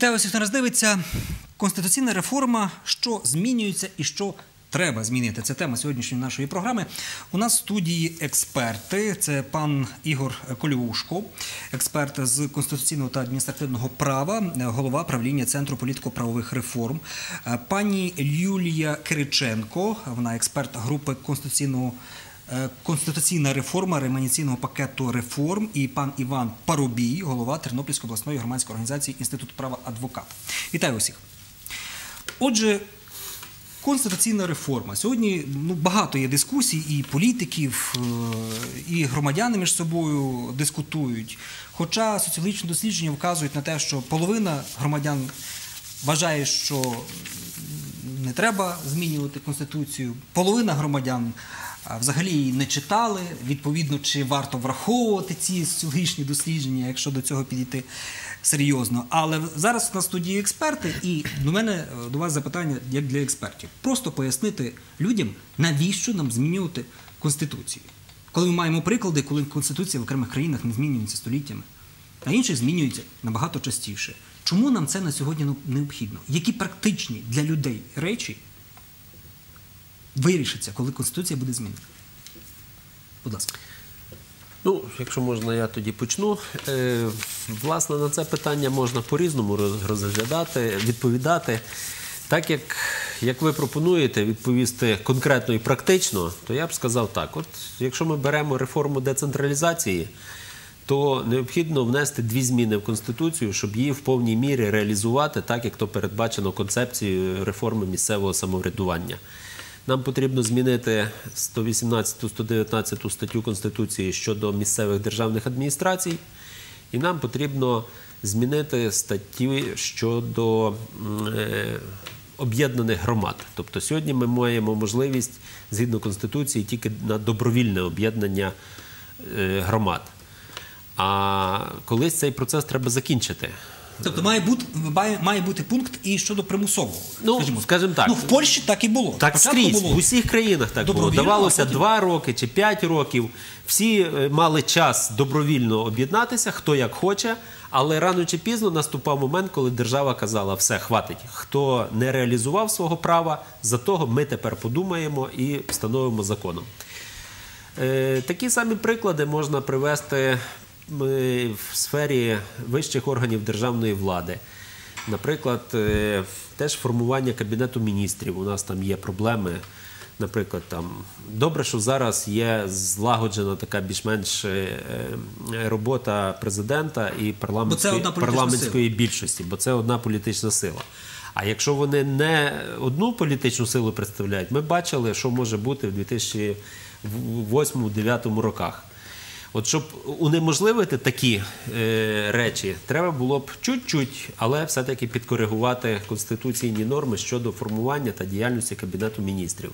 Вітаю всіх, хто нас дивиться. Конституційна реформа, що змінюється і що треба змінити. Це тема сьогоднішньої нашої програми. У нас в студії експерти. Це пан Ігор Колюшко, експерт з конституційного та адміністративного права, голова правління Центру політико-правових реформ. Пані Юлія Кириченко, вона експерт групи конституційного. Е, Конституційна реформа реманаційного пакету реформ і пан Іван Парубій, голова Тернопільської обласної громадської організації Інститут права адвокат. Вітаю усіх. Отже, конституційна реформа. Сьогодні ну, багато є дискусій, і політиків, е, і громадяни між собою дискутують. Хоча соціологічні дослідження вказують на те, що половина громадян вважає, що не треба змінювати конституцію, половина громадян. Взагалі її не читали. Відповідно, чи варто враховувати ці соціологічні дослідження, якщо до цього підійти серйозно. Але зараз на студії експерти, і до мене е, до вас запитання як для експертів. Просто пояснити людям, навіщо нам змінювати конституцію. Коли ми маємо приклади, коли конституція в окремих країнах не змінюється століттями, а інших змінюється набагато частіше. Чому нам це на сьогодні необхідно? Які практичні для людей речі вирішаться, коли конституція буде змінена? Будь ласка. Ну, якщо можна, я тоді почну. Е, власне, на це питання можна по-різному розглядати, відповідати. Так як, як ви пропонуєте відповісти конкретно і практично, то я б сказав так: от якщо ми беремо реформу децентралізації, то необхідно внести дві зміни в Конституцію, щоб її в повній мірі реалізувати, так як то передбачено концепцією реформи місцевого самоврядування. Нам потрібно змінити 118-119 статтю Конституції щодо місцевих державних адміністрацій, і нам потрібно змінити статті щодо е, об'єднаних громад. Тобто сьогодні ми маємо можливість згідно Конституції тільки на добровільне об'єднання е, громад. А колись цей процес треба закінчити. Тобто має бути, має, має бути пункт і щодо примусового. Ну, скажімо так. Ну, в Польщі так і було. Так Спочатку скрізь, було в усіх країнах так було. Давалося потім- два роки чи п'ять років. Всі е, мали час добровільно об'єднатися, хто як хоче, але рано чи пізно наступав момент, коли держава казала, все, хватить. Хто не реалізував свого права, за того ми тепер подумаємо і встановимо законом. Е, Такі самі приклади можна привести в сфері вищих органів державної влади. Наприклад, е, теж формування кабінету міністрів. У нас там є проблеми. Наприклад, там добре, що зараз є злагоджена така більш-менш е, е, робота президента і парламентської, парламентської більшості, бо це одна політична сила. А якщо вони не одну політичну силу представляють, ми бачили, що може бути в 2008-2009 роках. От щоб унеможливити такі е, речі, треба було б чуть-чуть, але все-таки підкоригувати конституційні норми щодо формування та діяльності Кабінету міністрів.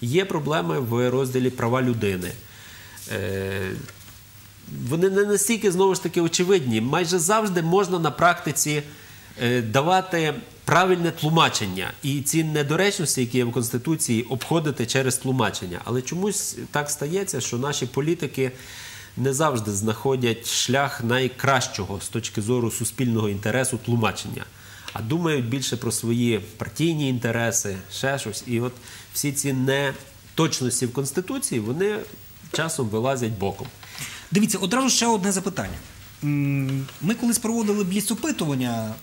Є проблеми в розділі права людини. Е, вони не настільки знову ж таки очевидні. Майже завжди можна на практиці е, давати правильне тлумачення і ці недоречності, які є в Конституції, обходити через тлумачення. Але чомусь так стається, що наші політики не завжди знаходять шлях найкращого з точки зору суспільного інтересу тлумачення, а думають більше про свої партійні інтереси, ще щось. І от всі ці неточності в Конституції вони часом вилазять боком. Дивіться, одразу ще одне запитання. Ми колись проводили бліц-опитування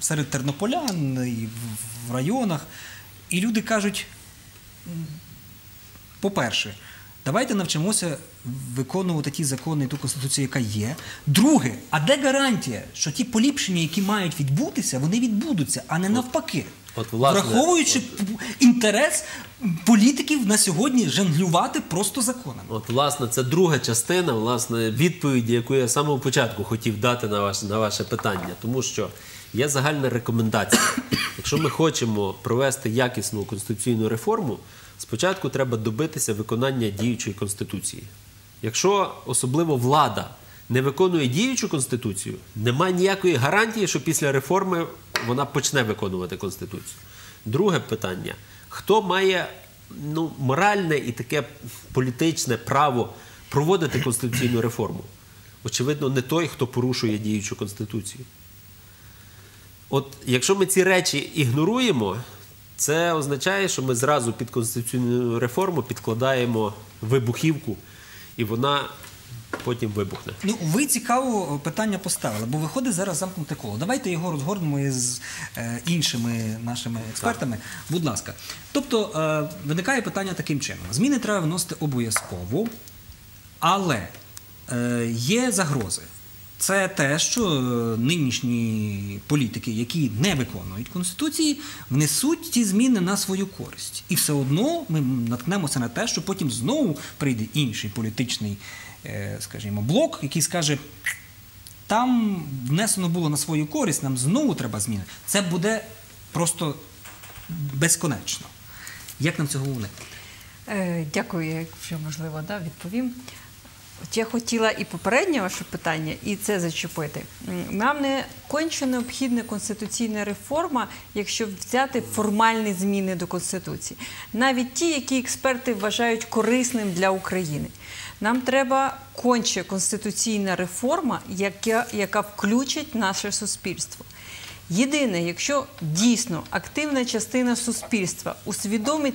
серед тернополян і в- районах, і люди кажуть: по-перше, давайте навчимося виконувати ті закони і ту конституцію, яка є. Друге, а де гарантія, що ті поліпшення, які мають відбутися, вони відбудуться, а не навпаки? от, власне, Враховуючи п- інтерес політиків на сьогодні жонглювати просто законами. От, власне, це друга частина власне, відповіді, яку я з самого початку хотів дати на ваше, на ваше питання. Тому що є загальна рекомендація. Якщо ми хочемо провести якісну конституційну реформу, спочатку треба добитися виконання діючої конституції. Якщо особливо влада не виконує діючу конституцію, немає ніякої гарантії, що після реформи вона почне виконувати конституцію. Друге питання: хто має ну, моральне і таке політичне право проводити конституційну реформу? Очевидно, не той, хто порушує діючу конституцію. От якщо ми ці речі ігноруємо, це означає, що ми зразу під конституційну реформу підкладаємо вибухівку, і вона потім вибухне. Ну, ви цікаво питання поставили, бо виходить зараз замкнуте коло. Давайте його розгорнемо із е, іншими нашими експертами. Будь ласка. Тобто е, виникає питання таким чином: зміни треба вносити обов'язково, але е, є загрози. Це те, що е, нинішні політики, які не виконують конституції, внесуть ті зміни на свою користь, і все одно ми наткнемося на те, що потім знову прийде інший політичний, е, скажімо, блок, який скаже. Там внесено було на свою користь, нам знову треба зміни. Це буде просто безконечно. Як нам цього уникнути? Е, Дякую, якщо можливо, да, відповім. От я хотіла і попереднє ваше питання, і це зачепити. Нам не конче необхідна конституційна реформа, якщо взяти формальні зміни до Конституції. Навіть ті, які експерти вважають корисним для України. Нам треба конче конституційна реформа, яка, яка включить наше суспільство. Єдине, якщо дійсно активна частина суспільства усвідомить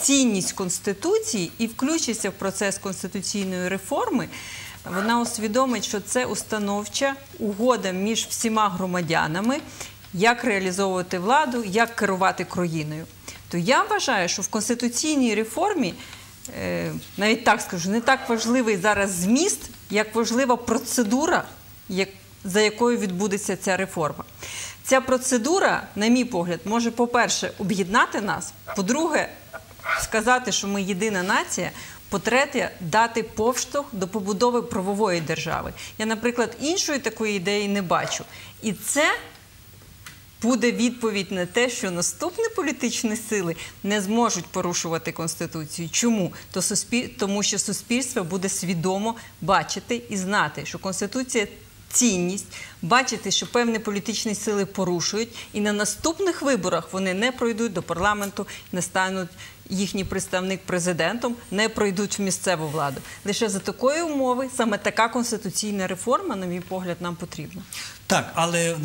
цінність Конституції і включиться в процес конституційної реформи, вона усвідомить, що це установча угода між всіма громадянами, як реалізовувати владу, як керувати країною. То я вважаю, що в конституційній реформі, е, навіть так скажу, не так важливий зараз зміст, як важлива процедура, за якою відбудеться ця реформа. Ця процедура, на мій погляд, може, по-перше, об'єднати нас, по-друге, сказати, що ми єдина нація. По-третє, дати поштовх до побудови правової держави. Я, наприклад, іншої такої ідеї не бачу. І це буде відповідь на те, що наступні політичні сили не зможуть порушувати конституцію. Чому? Тому що суспільство буде свідомо бачити і знати, що конституція. Цінність бачити, що певні політичні сили порушують, і на наступних виборах вони не пройдуть до парламенту, не стануть їхній представник президентом, не пройдуть в місцеву владу. Лише за такої умови саме така конституційна реформа, на мій погляд, нам потрібна. Так, але е,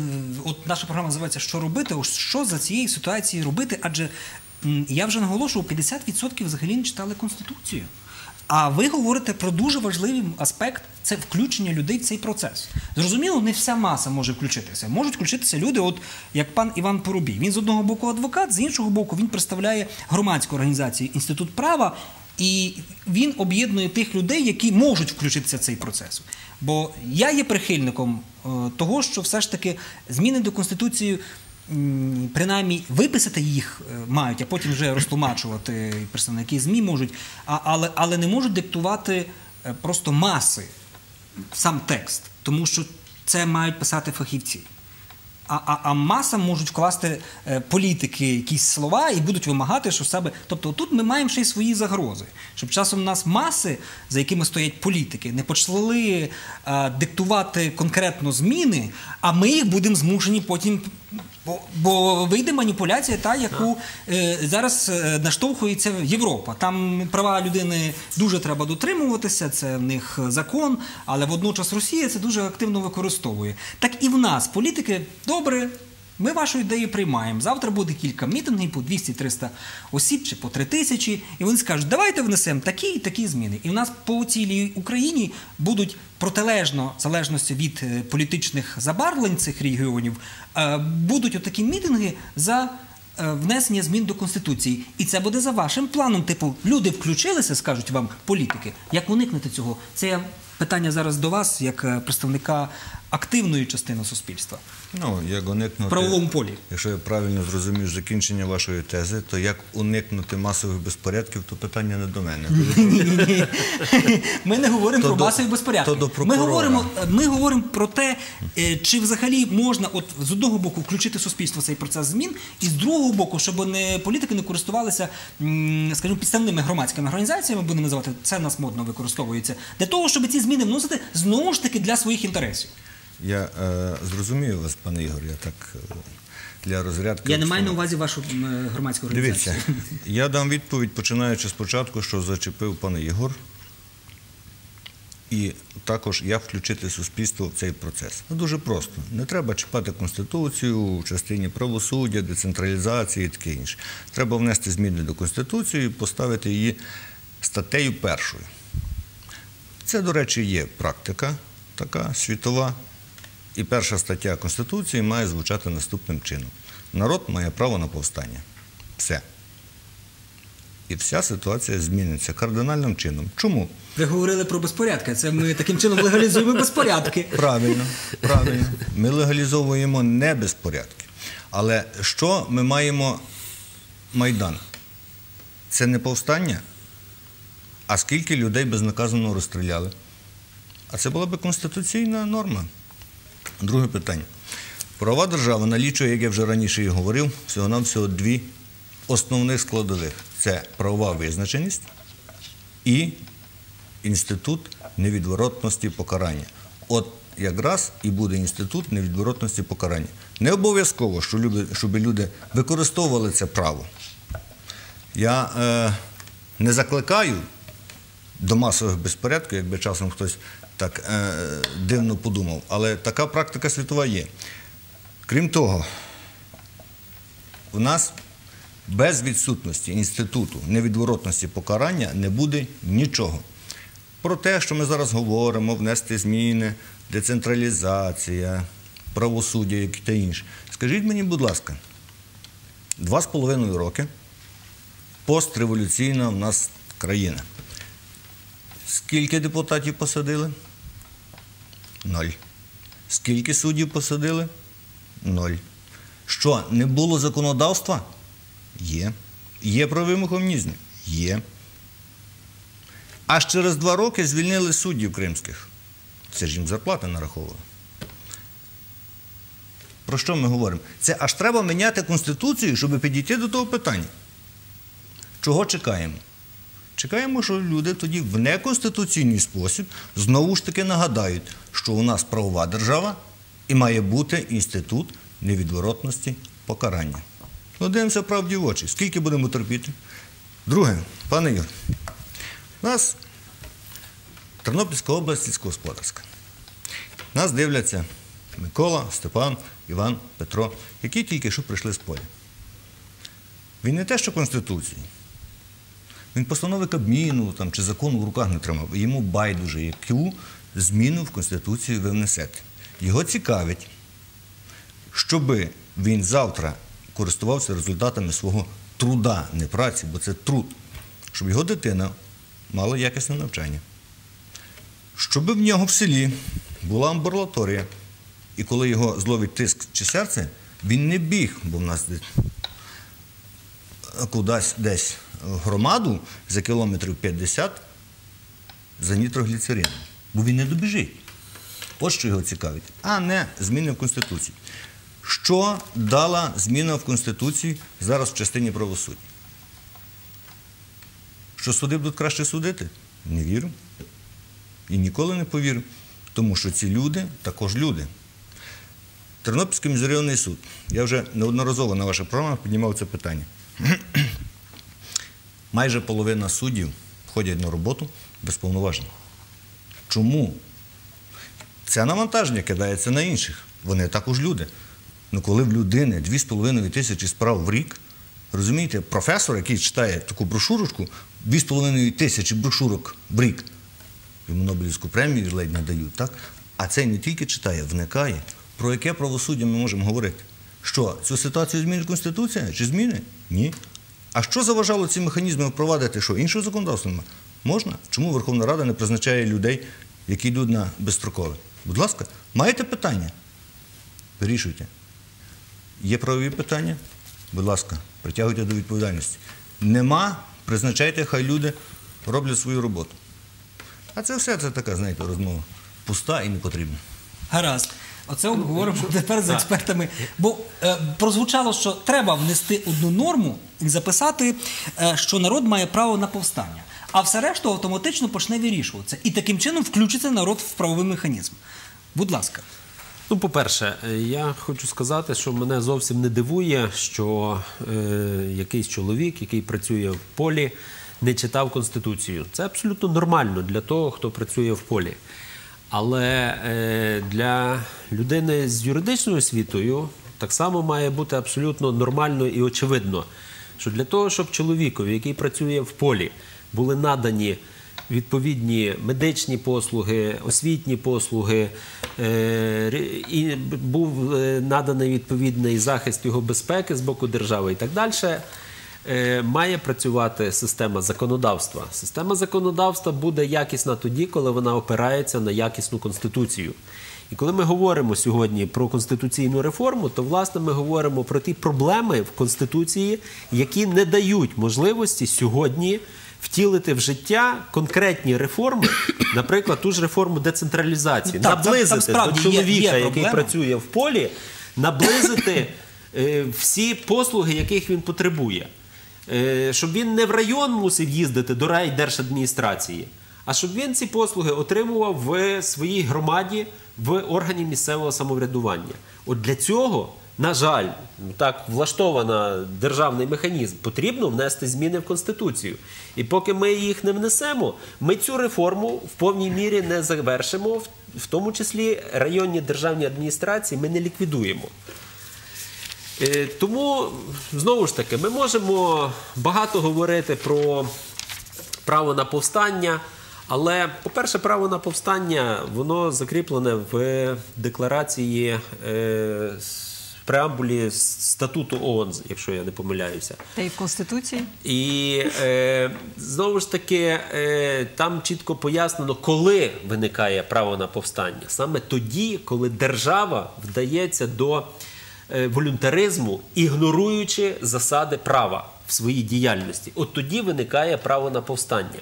от наша програма називається Що робити? Що за цієї ситуації робити? Адже я вже наголошував, 50% взагалі не читали Конституцію. А ви говорите про дуже важливий аспект це включення людей в цей процес. Зрозуміло, не вся маса може включитися. Можуть включитися люди, от як пан Іван Порубій. Він з одного боку адвокат, з іншого боку, він представляє громадську організацію Інститут права, і він об'єднує тих людей, які можуть включитися в цей процес. Бо я є прихильником е, того, що все ж таки зміни до Конституції. Принаймні виписати їх е, мають, а потім вже розтлумачувати представники ЗМІ можуть, але, але не можуть диктувати е, просто маси сам текст, тому що це мають писати фахівці. А, а, а маса можуть вкласти е, політики якісь слова і будуть вимагати, що себе. Тобто тут ми маємо ще й свої загрози, щоб часом нас маси, за якими стоять політики, не почали е, диктувати конкретно зміни, а ми їх будемо змушені потім. Бо, бо вийде маніпуляція, та яку е, зараз е, наштовхується Європа. Там права людини дуже треба дотримуватися, це в них закон, але водночас Росія це дуже активно використовує. Так і в нас політики добре. Ми вашу ідею приймаємо. Завтра буде кілька мітингів по 200-300 осіб чи по 3 тисячі, і вони скажуть, давайте внесемо такі і такі зміни. І в нас по цілій Україні будуть протилежно, залежності від е, політичних забарвлень цих регіонів, е, будуть отакі мітинги за е, внесення змін до Конституції. І це буде за вашим планом. Типу, люди включилися, скажуть вам політики. Як уникнути цього? Це питання зараз до вас, як представника активної частини суспільства Ну, як уникнути, в правовому полі. якщо я правильно зрозумів закінчення вашої тези, то як уникнути масових безпорядків, то питання не до мене. Ні-ні-ні. Ми не говоримо То про до- масові безпорядки. то до ми, говоримо, ми говоримо про те, е, чи взагалі можна от з одного боку включити суспільство в цей процес змін, і з другого боку, щоб не політики не користувалися, скажімо, підставними громадськими організаціями, будемо називати це нас модно використовується, для того, щоб ці зміни вносити знову ж таки для своїх інтересів. Я е, зрозумію вас, пане Ігор, я так е, для розрядки. Я не маю на увазі вашу громадську організацію. Дивіться, я дам відповідь, починаючи спочатку, що зачепив пан Ігор. і також як включити суспільство в цей процес. Ну, дуже просто. Не треба чіпати Конституцію в частині правосуддя, децентралізації і таке інше. Треба внести зміни до Конституції і поставити її статтею першою. Це, до речі, є практика така світова. І перша стаття Конституції має звучати наступним чином: народ має право на повстання. Все. І вся ситуація зміниться кардинальним чином. Чому? Ви говорили про безпорядки. Це ми таким чином легалізуємо безпорядки. Правильно, правильно. Ми легалізовуємо не безпорядки. Але що ми маємо Майдан? Це не повстання? А скільки людей безнаказано розстріляли? А це була би конституційна норма. Друге питання. Правова держава налічує, як я вже раніше і говорив, всього-навсього дві основних складових: це правова визначеність і інститут невідворотності покарання. От якраз і буде інститут невідворотності покарання. Не обов'язково, щоб люди використовували це право. Я е, не закликаю до масових безпорядків, якби часом хтось так е, дивно подумав, але така практика світова є. Крім того, у нас без відсутності інституту невідворотності покарання не буде нічого. Про те, що ми зараз говоримо, внести зміни, децентралізація, правосуддя як та інше. Скажіть мені, будь ласка, два з половиною роки постреволюційна в нас країна. Скільки депутатів посадили? Ноль. Скільки суддів посадили? Ноль. Що, не було законодавства? Є. Є правовий механізм? Є. Аж через два роки звільнили суддів кримських. Це ж їм зарплати нараховували. Про що ми говоримо? Це аж треба міняти Конституцію, щоб підійти до того питання. Чого чекаємо? Чекаємо, що люди тоді в неконституційний спосіб знову ж таки нагадають, що у нас правова держава і має бути інститут невідворотності покарання. Ну, дивимося правді в очі. Скільки будемо терпіти? Друге, пане Юр, у нас Тернопільська область сільськогосподарська. Нас дивляться Микола, Степан, Іван, Петро, які тільки що прийшли з поля. Він не те, що Конституції. Він постанови Кабміну там, чи закону в руках не тримав. Йому байдуже, яку зміну в Конституцію ви внесете. Його цікавить, щоби він завтра користувався результатами свого труда, не праці, бо це труд, щоб його дитина мала якісне навчання. Щоб в нього в селі була амбулаторія, і коли його зловить тиск чи серце, він не біг, бо в нас кудись десь громаду за кілометрів 50 за нітрогліцерином, бо він не добіжить. От що його цікавить, а не зміни в Конституції. Що дала зміна в Конституції зараз в частині правосуддя? Що суди будуть краще судити? Не вірю. І ніколи не повірю. Тому що ці люди також люди. Тернопільський міжрайонний суд. Я вже неодноразово на ваших програмах піднімав це питання. Майже половина суддів ходять на роботу без повноважень. Чому? Це навантаження кидається на інших. Вони також люди. Ну коли в людини 2,5 тисячі справ в рік, розумієте, професор, який читає таку брошурочку, 2,5 тисячі брошурок в рік, йому Нобелівську премію ледь не дають, так? А цей не тільки читає, вникає. Про яке правосуддя ми можемо говорити? Що, цю ситуацію змінить Конституція? Чи зміни? Ні. А що заважало ці механізми впровадити? Що, іншого законодавства немає? Можна? Чому Верховна Рада не призначає людей, які йдуть на безстрокове? Будь ласка, маєте питання? Вирішуйте. Є правові питання? Будь ласка, притягуйте до відповідальності. Нема, призначайте, хай люди роблять свою роботу. А це все це така, знаєте, розмова. Пуста і не потрібна. Гаразд. Оце обговоримо тепер з експертами. Бо е, прозвучало, що треба внести одну норму і записати, е, що народ має право на повстання. А все решту автоматично почне вирішуватися. І таким чином включиться народ в правовий механізм. Будь ласка. Ну, по-перше, е, я хочу сказати, що мене зовсім не дивує, що е, якийсь чоловік, який працює в полі, не читав Конституцію. Це абсолютно нормально для того, хто працює в полі. Але е, для людини з юридичною освітою так само має бути абсолютно нормально і очевидно, що для того, щоб чоловікові, який працює в полі, були надані відповідні медичні послуги, освітні послуги, е, і був е, наданий відповідний захист його безпеки з боку держави і так далі. Е, Має працювати система законодавства. Система законодавства буде якісна тоді, коли вона опирається на якісну конституцію. І коли ми говоримо сьогодні про конституційну реформу, то власне ми говоримо про ті проблеми в конституції, які не дають можливості сьогодні втілити в життя конкретні реформи, наприклад, ту ж реформу децентралізації, Ну, так, там- там наблизити справді до є- чоловіка, є який проблема. працює в полі, наблизити е, всі послуги, яких він потребує. Е, щоб він не в район мусив їздити до райдержадміністрації, а щоб він ці послуги отримував в своїй громаді в органі місцевого самоврядування. От для цього, на жаль, так влаштована державний механізм, потрібно внести зміни в Конституцію. І поки ми їх не внесемо, ми цю реформу в повній мірі не завершимо, в тому числі районні державні адміністрації ми не ліквідуємо. Е, Тому знову ж таки, ми можемо багато говорити про право на повстання. Але, по-перше, право на повстання воно закріплене в декларації е, в преамбулі статуту ООН, якщо я не помиляюся. Та й в Конституції. І е, знову ж таки, е, там чітко пояснено, коли виникає право на повстання. Саме тоді, коли держава вдається до волюнтаризму, ігноруючи засади права в своїй діяльності. От тоді виникає право на повстання.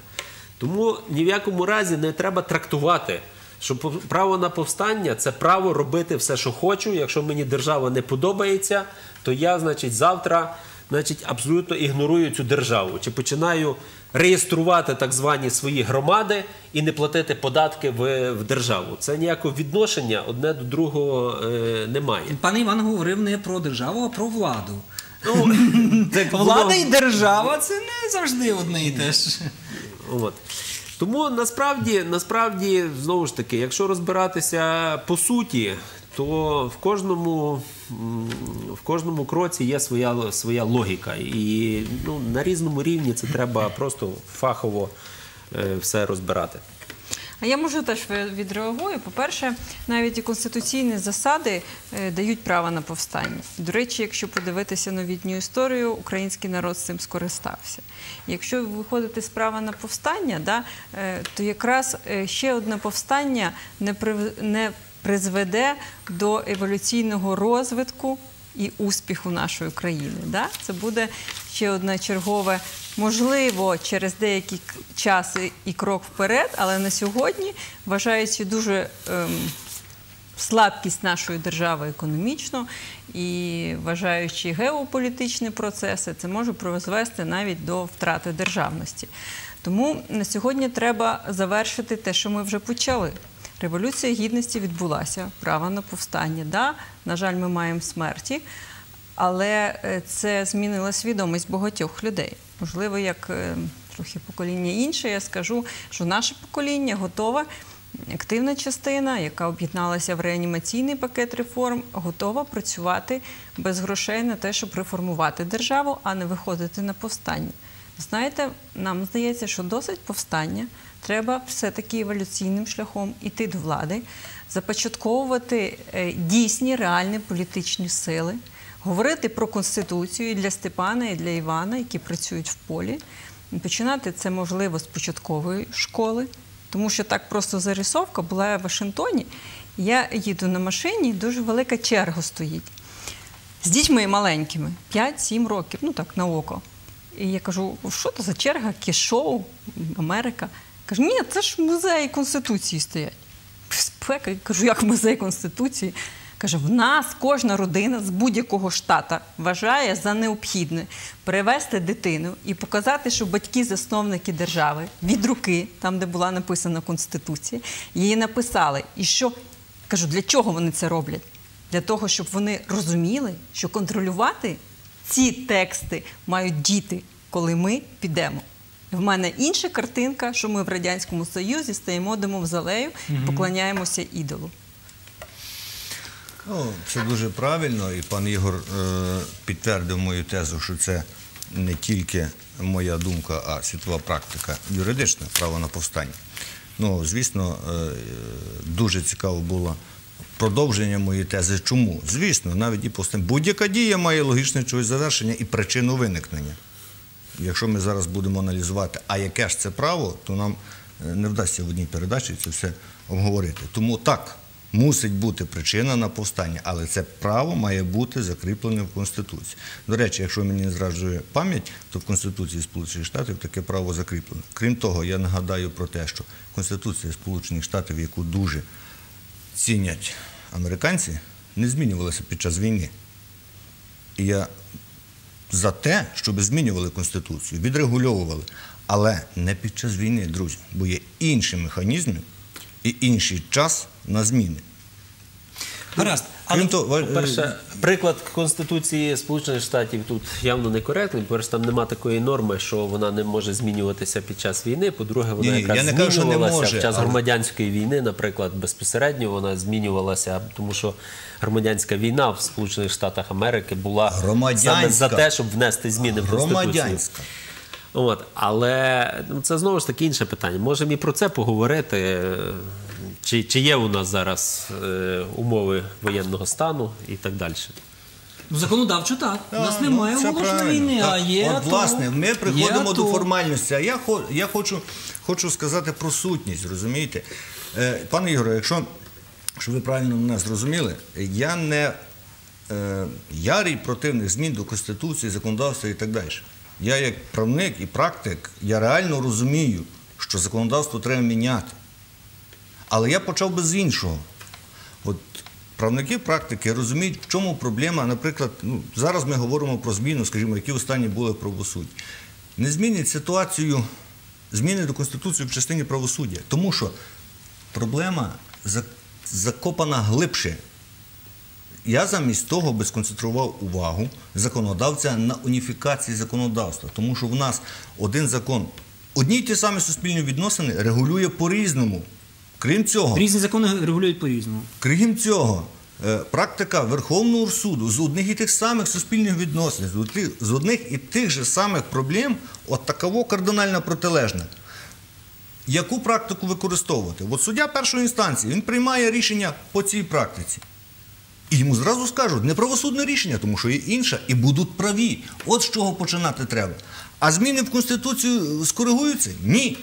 Тому ні в якому разі не треба трактувати. Що право на повстання це право робити все, що хочу. Якщо мені держава не подобається, то я, значить, завтра значить, абсолютно ігнорую цю державу. Чи починаю реєструвати так звані свої громади і не платити податки в, в державу. Це ніякого відношення одне до другого е, немає. Пан Іван говорив не про державу, а про владу. Ну, так Влада воно- і держава це не завжди одне і те ж. От. Тому насправді, насправді, знову ж таки, якщо розбиратися по суті, то в кожному, в кожному кроці є своя, своя логіка. І ну, на різному рівні це треба просто фахово е, все розбирати. А я можу теж відреагую. По-перше, навіть і конституційні засади е, дають право на повстання. До речі, якщо подивитися новітню історію, український народ з цим скористався. Якщо виходити з права на повстання, да, е, то якраз ще одне повстання не, прив- не призведе до еволюційного розвитку і успіху нашої країни. Да? Це буде ще одне чергове, можливо, через деякий час і крок вперед, але на сьогодні, вважаючи дуже ем, слабкість нашої держави економічно і вважаючи геополітичні процеси, це може призвести навіть до втрати державності. Тому на сьогодні треба завершити те, що ми вже почали. Революція гідності відбулася, право на повстання. Да, на жаль, ми маємо смерті, але е, це змінило свідомість багатьох людей. Можливо, як е, трохи покоління інше, я скажу, що наше покоління готове, активна частина, яка об'єдналася в реанімаційний пакет реформ, готова працювати без грошей на те, щоб реформувати державу, а не виходити на повстання. Знаєте, нам здається, що досить повстання. Треба все-таки еволюційним шляхом іти до влади, започатковувати е, дійсні реальні політичні сили, говорити про конституцію і для Степана, і для Івана, які працюють в полі. Починати це можливо з початкової школи, тому що так просто зарисовка була в Вашингтоні. Я їду на машині, дуже велика черга стоїть з дітьми маленькими, 5-7 років, ну так на око. І я кажу, що це за черга, кішоу, Америка. Кажу, ні, це ж музей Конституції стоять. Безпека. Я кажу, як музей Конституції? Каже, в нас кожна родина з будь-якого штата вважає за необхідне привезти дитину і показати, що батьки засновники держави від руки, там, де була написана Конституція, її написали. І що кажу, для чого вони це роблять? Для того, щоб вони розуміли, що контролювати ці тексти мають діти, коли ми підемо. В мене інша картинка, що ми в Радянському Союзі стоїмо до мавзолею і поклоняємося ідолу. Ну, це дуже правильно, і пан Ігор е, підтвердив мою тезу, що це не тільки моя думка, а світова практика юридична право на повстання. Ну, звісно, е, дуже цікаво було продовження моєї тези. Чому? Звісно, навіть і повстання. Будь-яка дія має логічне чогось завершення і причину виникнення. Якщо ми зараз будемо аналізувати, а яке ж це право, то нам е, не вдасться в одній передачі це все обговорити. Тому так, мусить бути причина на повстання, але це право має бути закріплене в Конституції. До речі, якщо мені не зраджує пам'ять, то в Конституції Сполучених Штатів таке право закріплено. Крім того, я нагадаю про те, що Конституція Сполучених Штатів, яку дуже цінять американці, не змінювалася під час війни. І я за те, щоб змінювали Конституцію, відрегульовували, але не під час війни, друзі, бо є інші механізми і інший час на зміни. Гаразд. Але того, ва- Перше, приклад Конституції Сполучених Штатів тут явно некоректний. По-перше, там нема такої норми, що вона не може змінюватися під час війни. По-друге, вона Ні, якраз я не кажу, що не змінювалася може, в час але- громадянської війни, наприклад, безпосередньо вона змінювалася, тому що громадянська війна в Сполучених Штатах Америки була саме за те, щоб внести зміни в Конституцію. От, але ну, це знову ж таки інше питання. Можемо і про це поговорити. Чи, чи є у нас зараз е, умови воєнного стану і так далі. Ну, законодавчо так. У нас немає ну, це оголошеної правильно. війни, а Так, є. От, АТО. власне, ми Є приходимо до АТО. формальності. А я, хо- я хочу, хочу сказати про сутність, розумієте? Е, пане Ігоре, якщо щоб ви правильно мене зрозуміли, я не е, ярий противник змін до Конституції, законодавства і так далі. Я як правник і практик, я реально розумію, що законодавство треба міняти. Але я почав би з іншого. От правники практики розуміють, в чому проблема. Наприклад, ну, зараз ми говоримо про зміну, скажімо, які останні були в правосудді. Не змінить ситуацію зміни до Конституції в частині правосуддя. Тому що проблема закопана глибше. Я замість того би сконцентрував увагу законодавця на уніфікації законодавства, тому що в нас один закон, одні й ті самі суспільні відносини регулює по-різному. Крім цього, Різні закони регулюють по-різному. Крім цього, е, практика Верховного суду з одних і тих самих суспільних відносин, з одних- і тих же самих проблем, от таково кардинально протилежна. Яку практику використовувати? От суддя першої інстанції він приймає рішення по цій практиці. І йому зразу скажуть, не правосудне рішення, тому що є інша, і будуть праві. От з чого починати треба. А зміни в Конституцію скоригуються? Ні.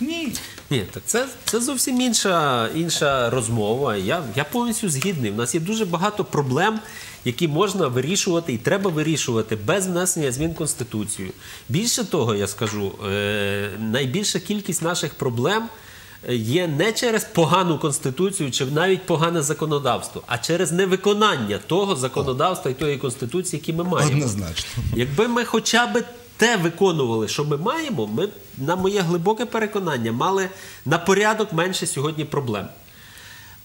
Ні. Ні, так це, це зовсім інша, інша розмова. Я, я повністю згідний. У нас є дуже багато проблем, які можна вирішувати і треба вирішувати без внесення змін в Конституцію. Більше того, я скажу, е, найбільша кількість наших проблем е, є не через погану конституцію чи навіть погане законодавство, а через невиконання того законодавства і тої конституції, які ми маємо. Однозначно. Якби ми хоча б те виконували, що ми маємо, ми, на моє глибоке переконання, мали на порядок менше сьогодні проблем.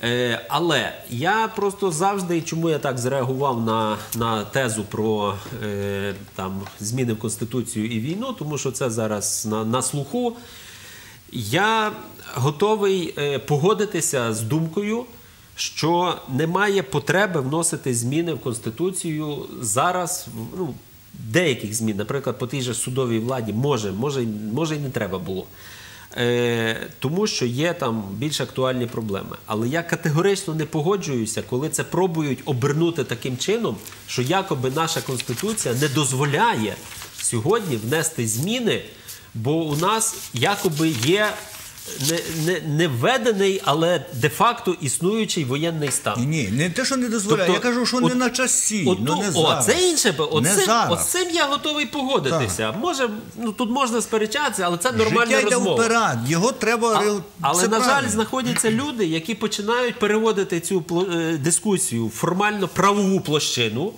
Е, але я просто завжди, чому я так зреагував на, на тезу про е, там, зміни в Конституцію і війну, тому що це зараз на, на слуху. Я готовий е, погодитися з думкою, що немає потреби вносити зміни в Конституцію зараз. Ну, деяких змін, наприклад, по тій же судовій владі, може, може, може і не треба було. Е, тому що є там більш актуальні проблеми. Але я категорично не погоджуюся, коли це пробують обернути таким чином, що якоби наша конституція не дозволяє сьогодні внести зміни, бо у нас якоби є не, не, не введений, але де-факто існуючий воєнний стан. Ні, не те, що не дозволяє. я кажу, що от- не на часі. от ну, то- не о, зараз. це інше. От не цим, я готовий погодитися. Може, ну тут можна сперечатися, але це нормальна Життя розмова. вперед. Його треба. А- ре- але, це на жаль, знаходяться люди, які починають переводити цю е, дискусію в формально правову площину,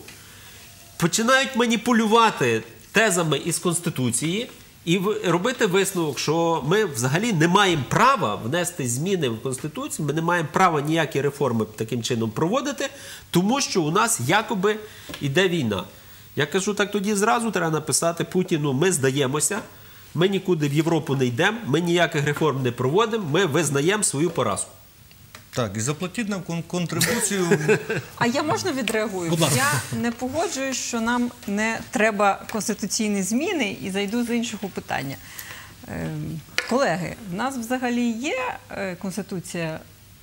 починають маніпулювати тезами із Конституції і робити висновок, що ми взагалі не маємо права внести зміни в Конституцію, ми не маємо права ніякі реформи таким чином проводити, тому що у нас якоби йде війна. Я кажу, так тоді зразу треба написати Путіну: ми здаємося. ми нікуди в Європу не йдемо, ми ніяких реформ не проводимо, ми визнаємо свою поразку. Так, і заплатіть нам кон- контрибуцію. А я можна відреагую? Будь ласка. Я не погоджуюсь, що нам не треба конституційні зміни і зайду з іншого питання. Ем, Колеги, в нас взагалі є е, конституція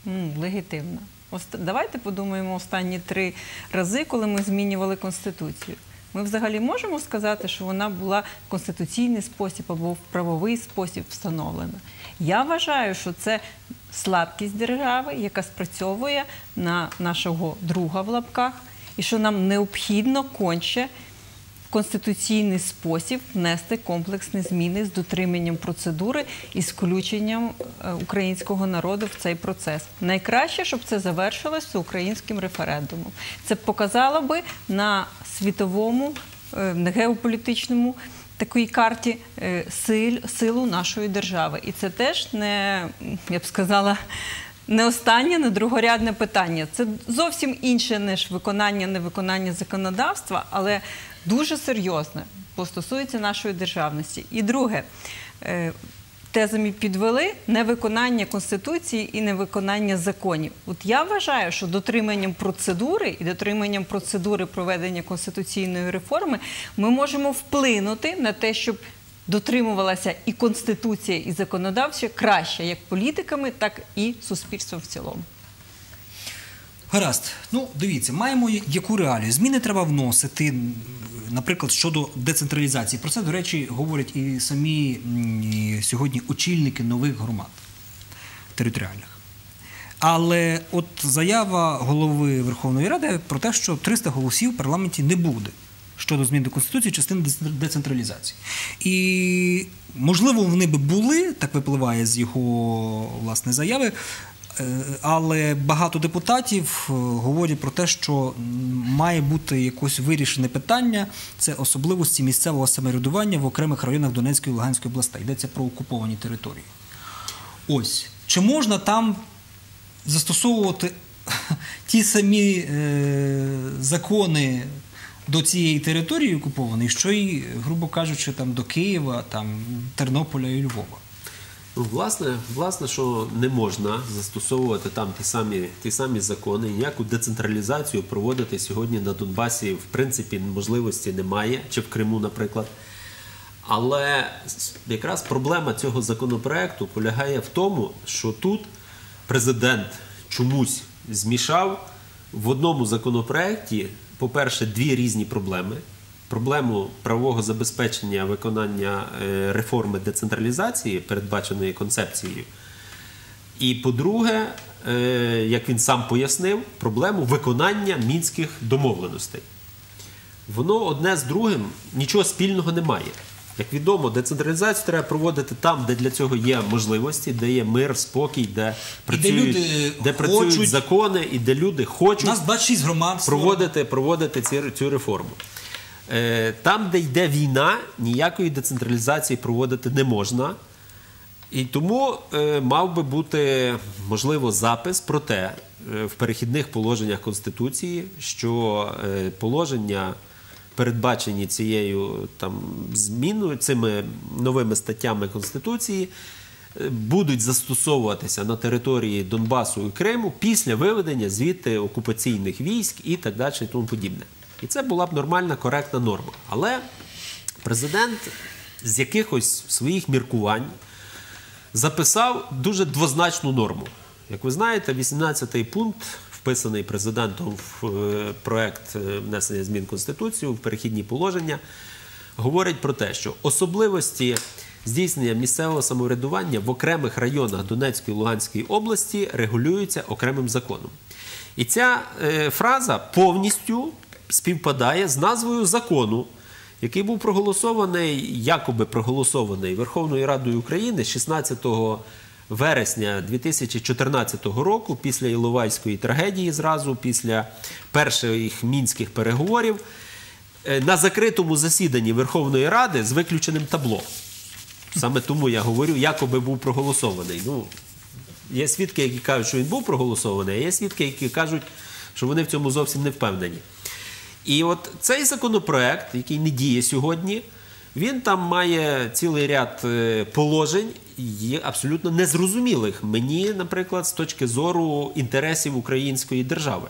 м, легітимна. Ост- Давайте подумаємо останні три рази, коли ми змінювали конституцію. Ми взагалі можемо сказати, що вона була в конституційний спосіб або в правовий спосіб встановлена. Я вважаю, що це слабкість держави, яка спрацьовує на нашого друга в лапках, і що нам необхідно конче в конституційний спосіб внести комплексні зміни з дотриманням процедури і з включенням е, українського народу в цей процес. Найкраще, щоб це завершилося українським референдумом. Це показало би на світовому, е, на геополітичному такій карті е, сил, силу нашої держави. І це теж не, я б сказала, не останнє, не другорядне питання. Це зовсім інше, ніж виконання, невиконання законодавства, але дуже серйозне, бо стосується нашої державності. І друге, е, тезами підвели невиконання Конституції і невиконання законів. От я вважаю, що дотриманням процедури і дотриманням процедури проведення конституційної реформи ми можемо вплинути на те, щоб дотримувалася і Конституція, і законодавча краще як політиками, так і суспільством в цілому. Гаразд. Ну, дивіться, маємо яку реалію. Зміни треба вносити, наприклад, щодо децентралізації. Про це, до речі, говорять і самі сьогодні очільники нових громад територіальних. Але от заява голови Верховної Ради про те, що 300 голосів в парламенті не буде щодо змін до Конституції частини децентралізації. І, можливо, вони би були, так випливає з його власне заяви. Е, Але багато депутатів е, говорять про те, що має бути якось вирішене питання. Це особливості місцевого самоврядування в окремих районах Донецької і Луганської областей. Йдеться про окуповані території. Ось чи можна там застосовувати ті самі е, закони до цієї території окупованої, що й, грубо кажучи, там до Києва, там Тернополя і Львова. Ну, власне, власне, що не можна застосовувати там ті самі, ті самі закони, ніяку децентралізацію проводити сьогодні на Донбасі, в принципі, можливості немає, чи в Криму, наприклад. Але якраз проблема цього законопроекту полягає в тому, що тут президент чомусь змішав в одному законопроекті, по-перше, дві різні проблеми: проблему правового забезпечення виконання е, реформи децентралізації, передбаченої концепцією. І по-друге, е, як він сам пояснив, проблему виконання мінських домовленостей. Воно одне з другим нічого спільного не має. Як відомо, децентралізацію треба проводити там, де для цього є можливості, де є мир, спокій, де працюють, люди де працюють хочуть- закони і де люди хочуть нас 26 громад. проводити, проводити ці, цю реформу. Е, Там, де йде війна, ніякої децентралізації проводити не можна. І тому е, мав би бути можливо запис про те е, в перехідних положеннях Конституції, що положення, передбачені цією там зміною, цими новими статтями Конституції, будуть застосовуватися на території Донбасу і Криму після виведення звідти окупаційних військ і так далі, і тому подібне. І це була б нормальна, коректна норма. Але президент з якихось своїх міркувань записав дуже двозначну норму. Як ви знаєте, 18-й пункт, вписаний президентом в е, проект е, внесення змін в Конституцію, в перехідні положення, говорить про те, що особливості здійснення місцевого самоврядування в окремих районах Донецької і Луганської області регулюються окремим законом. І ця е, фраза повністю співпадає з назвою закону, який був проголосований, якоби проголосований Верховною Радою України 16 вересня 2014 року, після Іловайської трагедії, зразу після перших мінських переговорів, е, на закритому засіданні Верховної Ради з виключеним табло. Саме тому я говорю, якоби був проголосований. Ну, є свідки, які кажуть, що він був проголосований, а є свідки, які кажуть, що вони в цьому зовсім не впевнені. І от цей законопроект, який не діє сьогодні, Він там має цілий ряд е, положень, є абсолютно незрозумілих мені, наприклад, з точки зору інтересів української держави.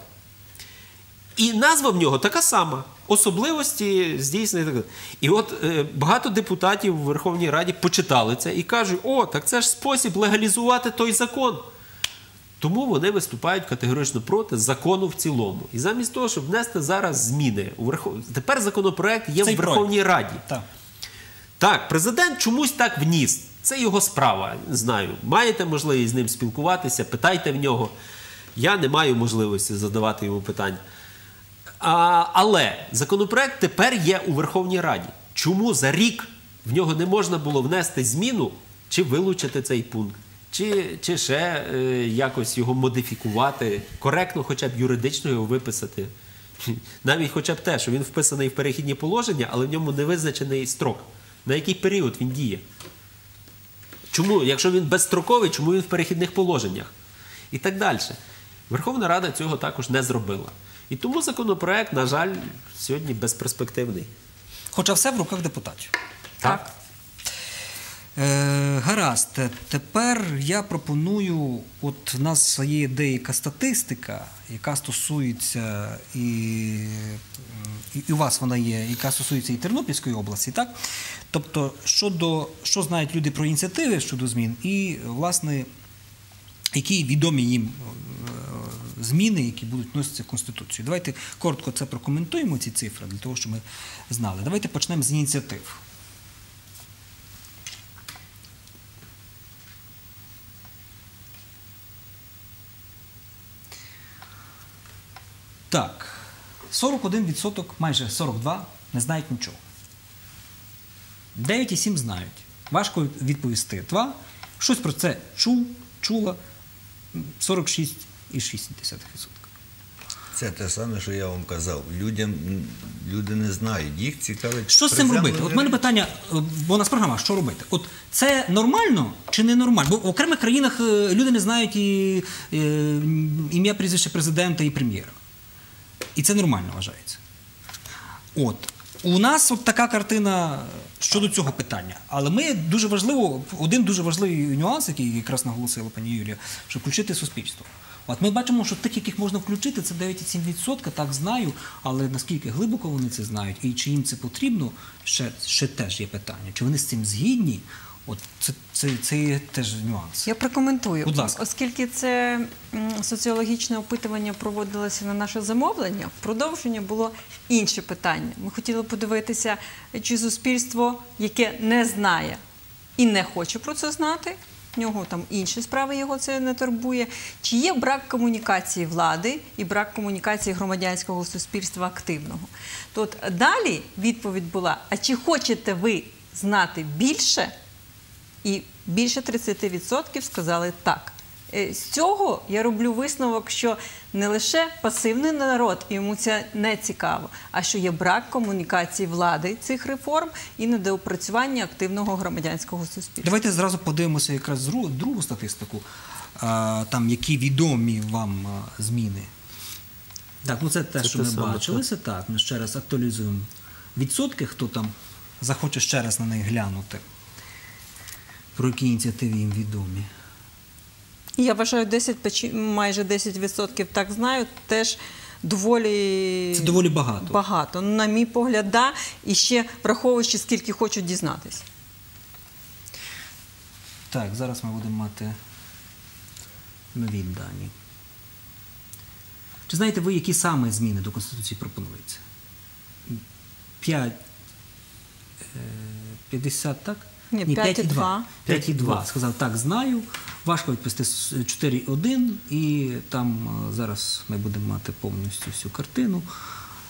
І назва в нього така сама. Особливості здійснення. і от е, багато депутатів в Верховній Раді почитали це і кажуть: о, так це ж спосіб легалізувати той закон. Тому вони виступають категорично проти закону в цілому. І замість того, щоб внести зараз зміни у Верхов... тепер законопроект є Цей в Верховній Раді. Так. Так, президент чомусь так вніс. Це його справа. Знаю. Маєте можливість з ним спілкуватися, питайте в нього. Я не маю можливості задавати йому питання. А, але законопроект тепер є у Верховній Раді. Чому за рік в нього не можна було внести зміну чи вилучити цей пункт, чи, чи ще е, якось його модифікувати, коректно, хоча б юридично його виписати? Навіть хоча б те, що він вписаний в перехідні положення, але в ньому не визначений строк. На який період він діє? Чому, якщо він безстроковий, чому він в перехідних положеннях? І так далі. Верховна Рада цього також не зробила. І тому законопроект, на жаль, сьогодні безперспективний. Хоча все в руках депутатів. Так. Е, гаразд, тепер я пропоную, от в нас є деяка статистика, яка стосується і, і, і у вас вона є, яка стосується і Тернопільської області, так? Тобто, щодо що знають люди про ініціативи щодо змін, і власне, які відомі їм е, зміни, які будуть вноситися в Конституцію. Давайте коротко це прокоментуємо, ці цифри, для того, щоб ми знали. Давайте почнемо з ініціатив. Так, 41%, майже 42% не знають нічого. 9,7 знають. Важко відповісти. 2. Щось про це чув, чула 46,6%. Це те саме, що я вам казав. Людям люди не знають. Їх цікавить. Що з цим робити? От в мене питання, бо у нас програма, що робити? От це нормально чи не нормально? Бо в окремих країнах е, люди не знають і, е, ім'я прізвище президента і прем'єра. І це нормально вважається. От. У нас от така картина щодо цього питання. Але ми дуже важливо, один дуже важливий нюанс, який якраз наголосила пані Юлія, що включити суспільство. От ми бачимо, що тих, яких можна включити, це 9,7%, так знаю, але наскільки глибоко вони це знають і чи їм це потрібно, ще, ще теж є питання. Чи вони з цим згідні? От це, це, це є теж нюанс. Я прокоментую, Будь ласка. оскільки це соціологічне опитування проводилося на наше замовлення, в продовження було інше питання. Ми хотіли подивитися, чи суспільство, яке не знає і не хоче про це знати. В нього там інші справи його це не турбує. Чи є брак комунікації влади і брак комунікації громадянського суспільства активного? То от далі відповідь була: а чи хочете ви знати більше? І більше 30% сказали так. Е, З цього я роблю висновок, що не лише пасивний народ, йому це не цікаво, а що є брак комунікації влади цих реформ і недоопрацювання активного громадянського суспільства. Давайте зразу подивимося якраз другу, другу статистику, там, які відомі вам зміни. Так, ну це те, Це що те ми саме, бачили. так. Це так. Ми ще раз актуалізуємо відсотки, хто там захоче ще раз на них глянути. Про які ініціативи їм відомі. Я вважаю, 10, майже 10% так знаю, теж доволі Це доволі багато. багато. На мій погляд, да, і ще враховуючи, скільки хочуть дізнатись. Так, зараз ми будемо мати нові дані. Чи знаєте ви, які саме зміни до Конституції пропонуються? 5, 50, так? Ні, 5,2. 5,2. Сказав, так, знаю. Важко відповісти 4,1 і там е, зараз ми будемо мати повністю всю картину.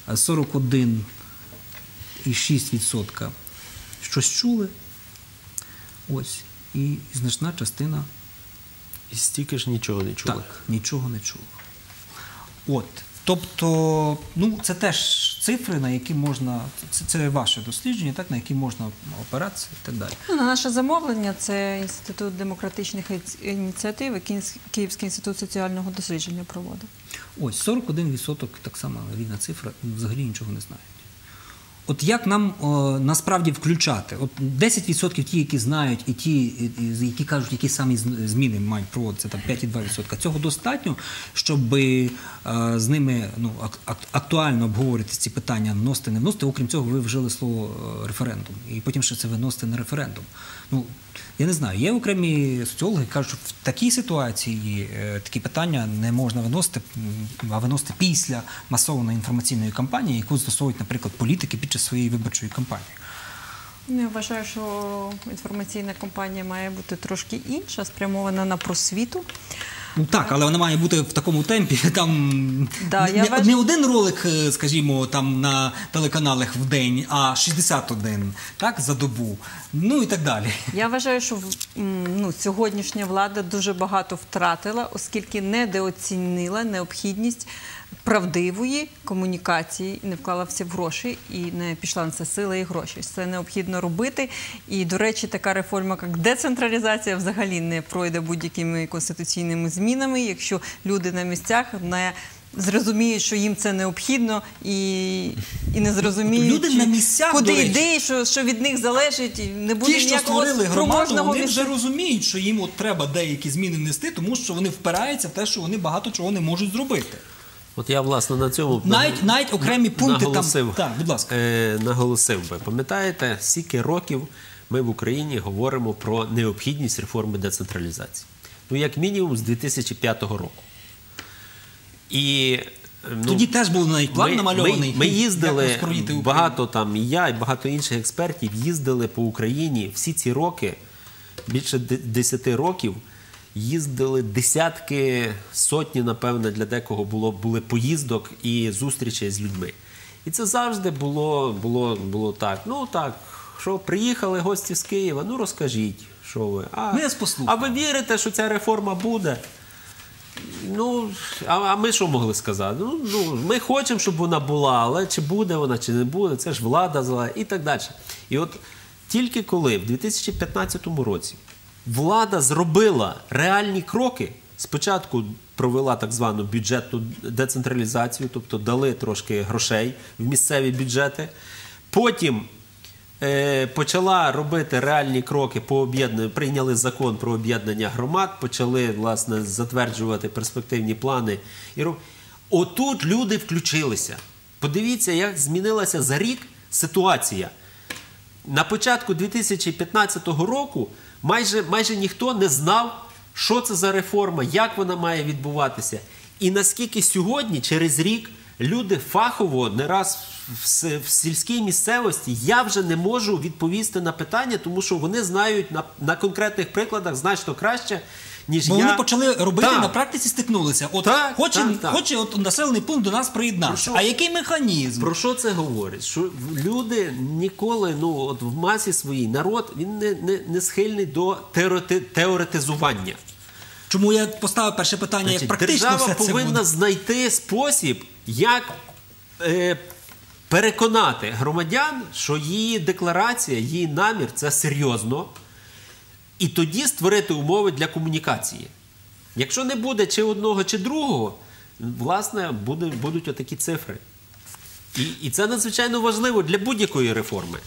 Е, 41,6% щось чули. Ось. І значна частина І стільки ж нічого не чули. так, нічого не чула. От. Тобто, ну, це теж цифри, на які можна, це, це ваше дослідження, так, на які можна опиратися і так далі. Ну, на наше замовлення це Інститут демократичних ініціатив, і Київський інститут соціального дослідження проводив. Ось 41% так само рівна цифра, взагалі нічого не знають. От як нам о, насправді включати? От 10% ті, які знають, і ті, які кажуть, які самі зміни мають проводитися, там 5,2%. Цього достатньо, щоб е, з ними ну, ак- ак- актуально обговорити ці питання, вносити, не вносити. Окрім цього, ви вжили слово е, референдум. І потім ще це виносити на референдум. Ну, я не знаю, є окремі соціологи, які кажуть, що в такій ситуації е, такі питання не можна виносити, а виносити після масованої інформаційної кампанії, яку застосовують, наприклад, політики під час своєї виборчої кампанії. Ну, Я вважаю, що інформаційна кампанія має бути трошки інша, спрямована на просвіту. Ну так, але вона має бути в такому темпі. Там Да, не, я не- не один ролик, е, скажімо, там на телеканалах в день, а 61 так, за добу. Ну і так далі. Я вважаю, що ну, сьогоднішня влада дуже багато втратила, оскільки недооцінила необхідність правдивої комунікації, не вклала все в гроші і не пішла на це сила і гроші. Це необхідно робити. І, до речі, така реформа, як децентралізація, взагалі не пройде будь-якими конституційними змінами, якщо люди на місцях не зрозуміють, що їм це необхідно, і, і не зрозуміють, Люди на місцях, куди йде, що, що від них залежить, не буде Ті, що створили громаду, вони місця. вже розуміють, що їм от треба деякі зміни внести, тому що вони впираються в те, що вони багато чого не можуть зробити. От я власне на цьому Навіть- навіть окремі пункти там- наголосив, Так, будь ласка. Е, наголосив би. Пам'ятаєте, скільки років ми в Україні говоримо про необхідність реформи децентралізації? Ну, як мінімум, з 2005 року. І е, ну, Тоді теж був навіть план ми, намальований. Ми, ми їздили багато там і я, і багато інших експертів їздили по Україні всі ці роки, більше де- 10 років. Їздили десятки, сотні, напевне, для декого було були поїздок і зустрічей з людьми. І це завжди було, було, було так. Ну так, що приїхали гості з Києва, ну розкажіть, що ви. А, Ми а ви вірите, що ця реформа буде? Ну, а, а ми що могли сказати? Ну, ну, ми хочемо, щоб вона була, але чи буде вона, чи не буде, це ж влада зла і так далі. І от тільки коли в 2015 році влада зробила реальні кроки, спочатку провела так звану бюджетну децентралізацію, тобто дали трошки грошей в місцеві бюджети, потім е, почала робити реальні кроки по об'єднанню, прийняли закон про об'єднання громад, почали власне затверджувати перспективні плани. І отут люди включилися. Подивіться, як змінилася за рік ситуація. На початку 2015 року майже, майже ніхто не знав, що це за реформа, як вона має відбуватися. І наскільки сьогодні, через рік, люди фахово не раз в, в сільській місцевості я вже не можу відповісти на питання, тому що вони знають на, на конкретних прикладах значно краще, ніж Бо я. вони почали робити Так. на практиці стикнулися. От Так, хоче, так, хоче от населений пункт до нас приєднатися. А який механізм? Про що це говорить? Що люди ніколи, ну от в масі своїй народ він не, не, не схильний до теорети, теоретизування. Чому я поставив перше питання, Значить, як практично держава все це повинна буде? знайти спосіб, як е, переконати громадян, що її декларація, її намір це серйозно, і тоді створити умови для комунікації. Якщо не буде чи одного, чи другого, власне, буде, будуть отакі цифри. І, і це надзвичайно важливо для будь-якої реформи.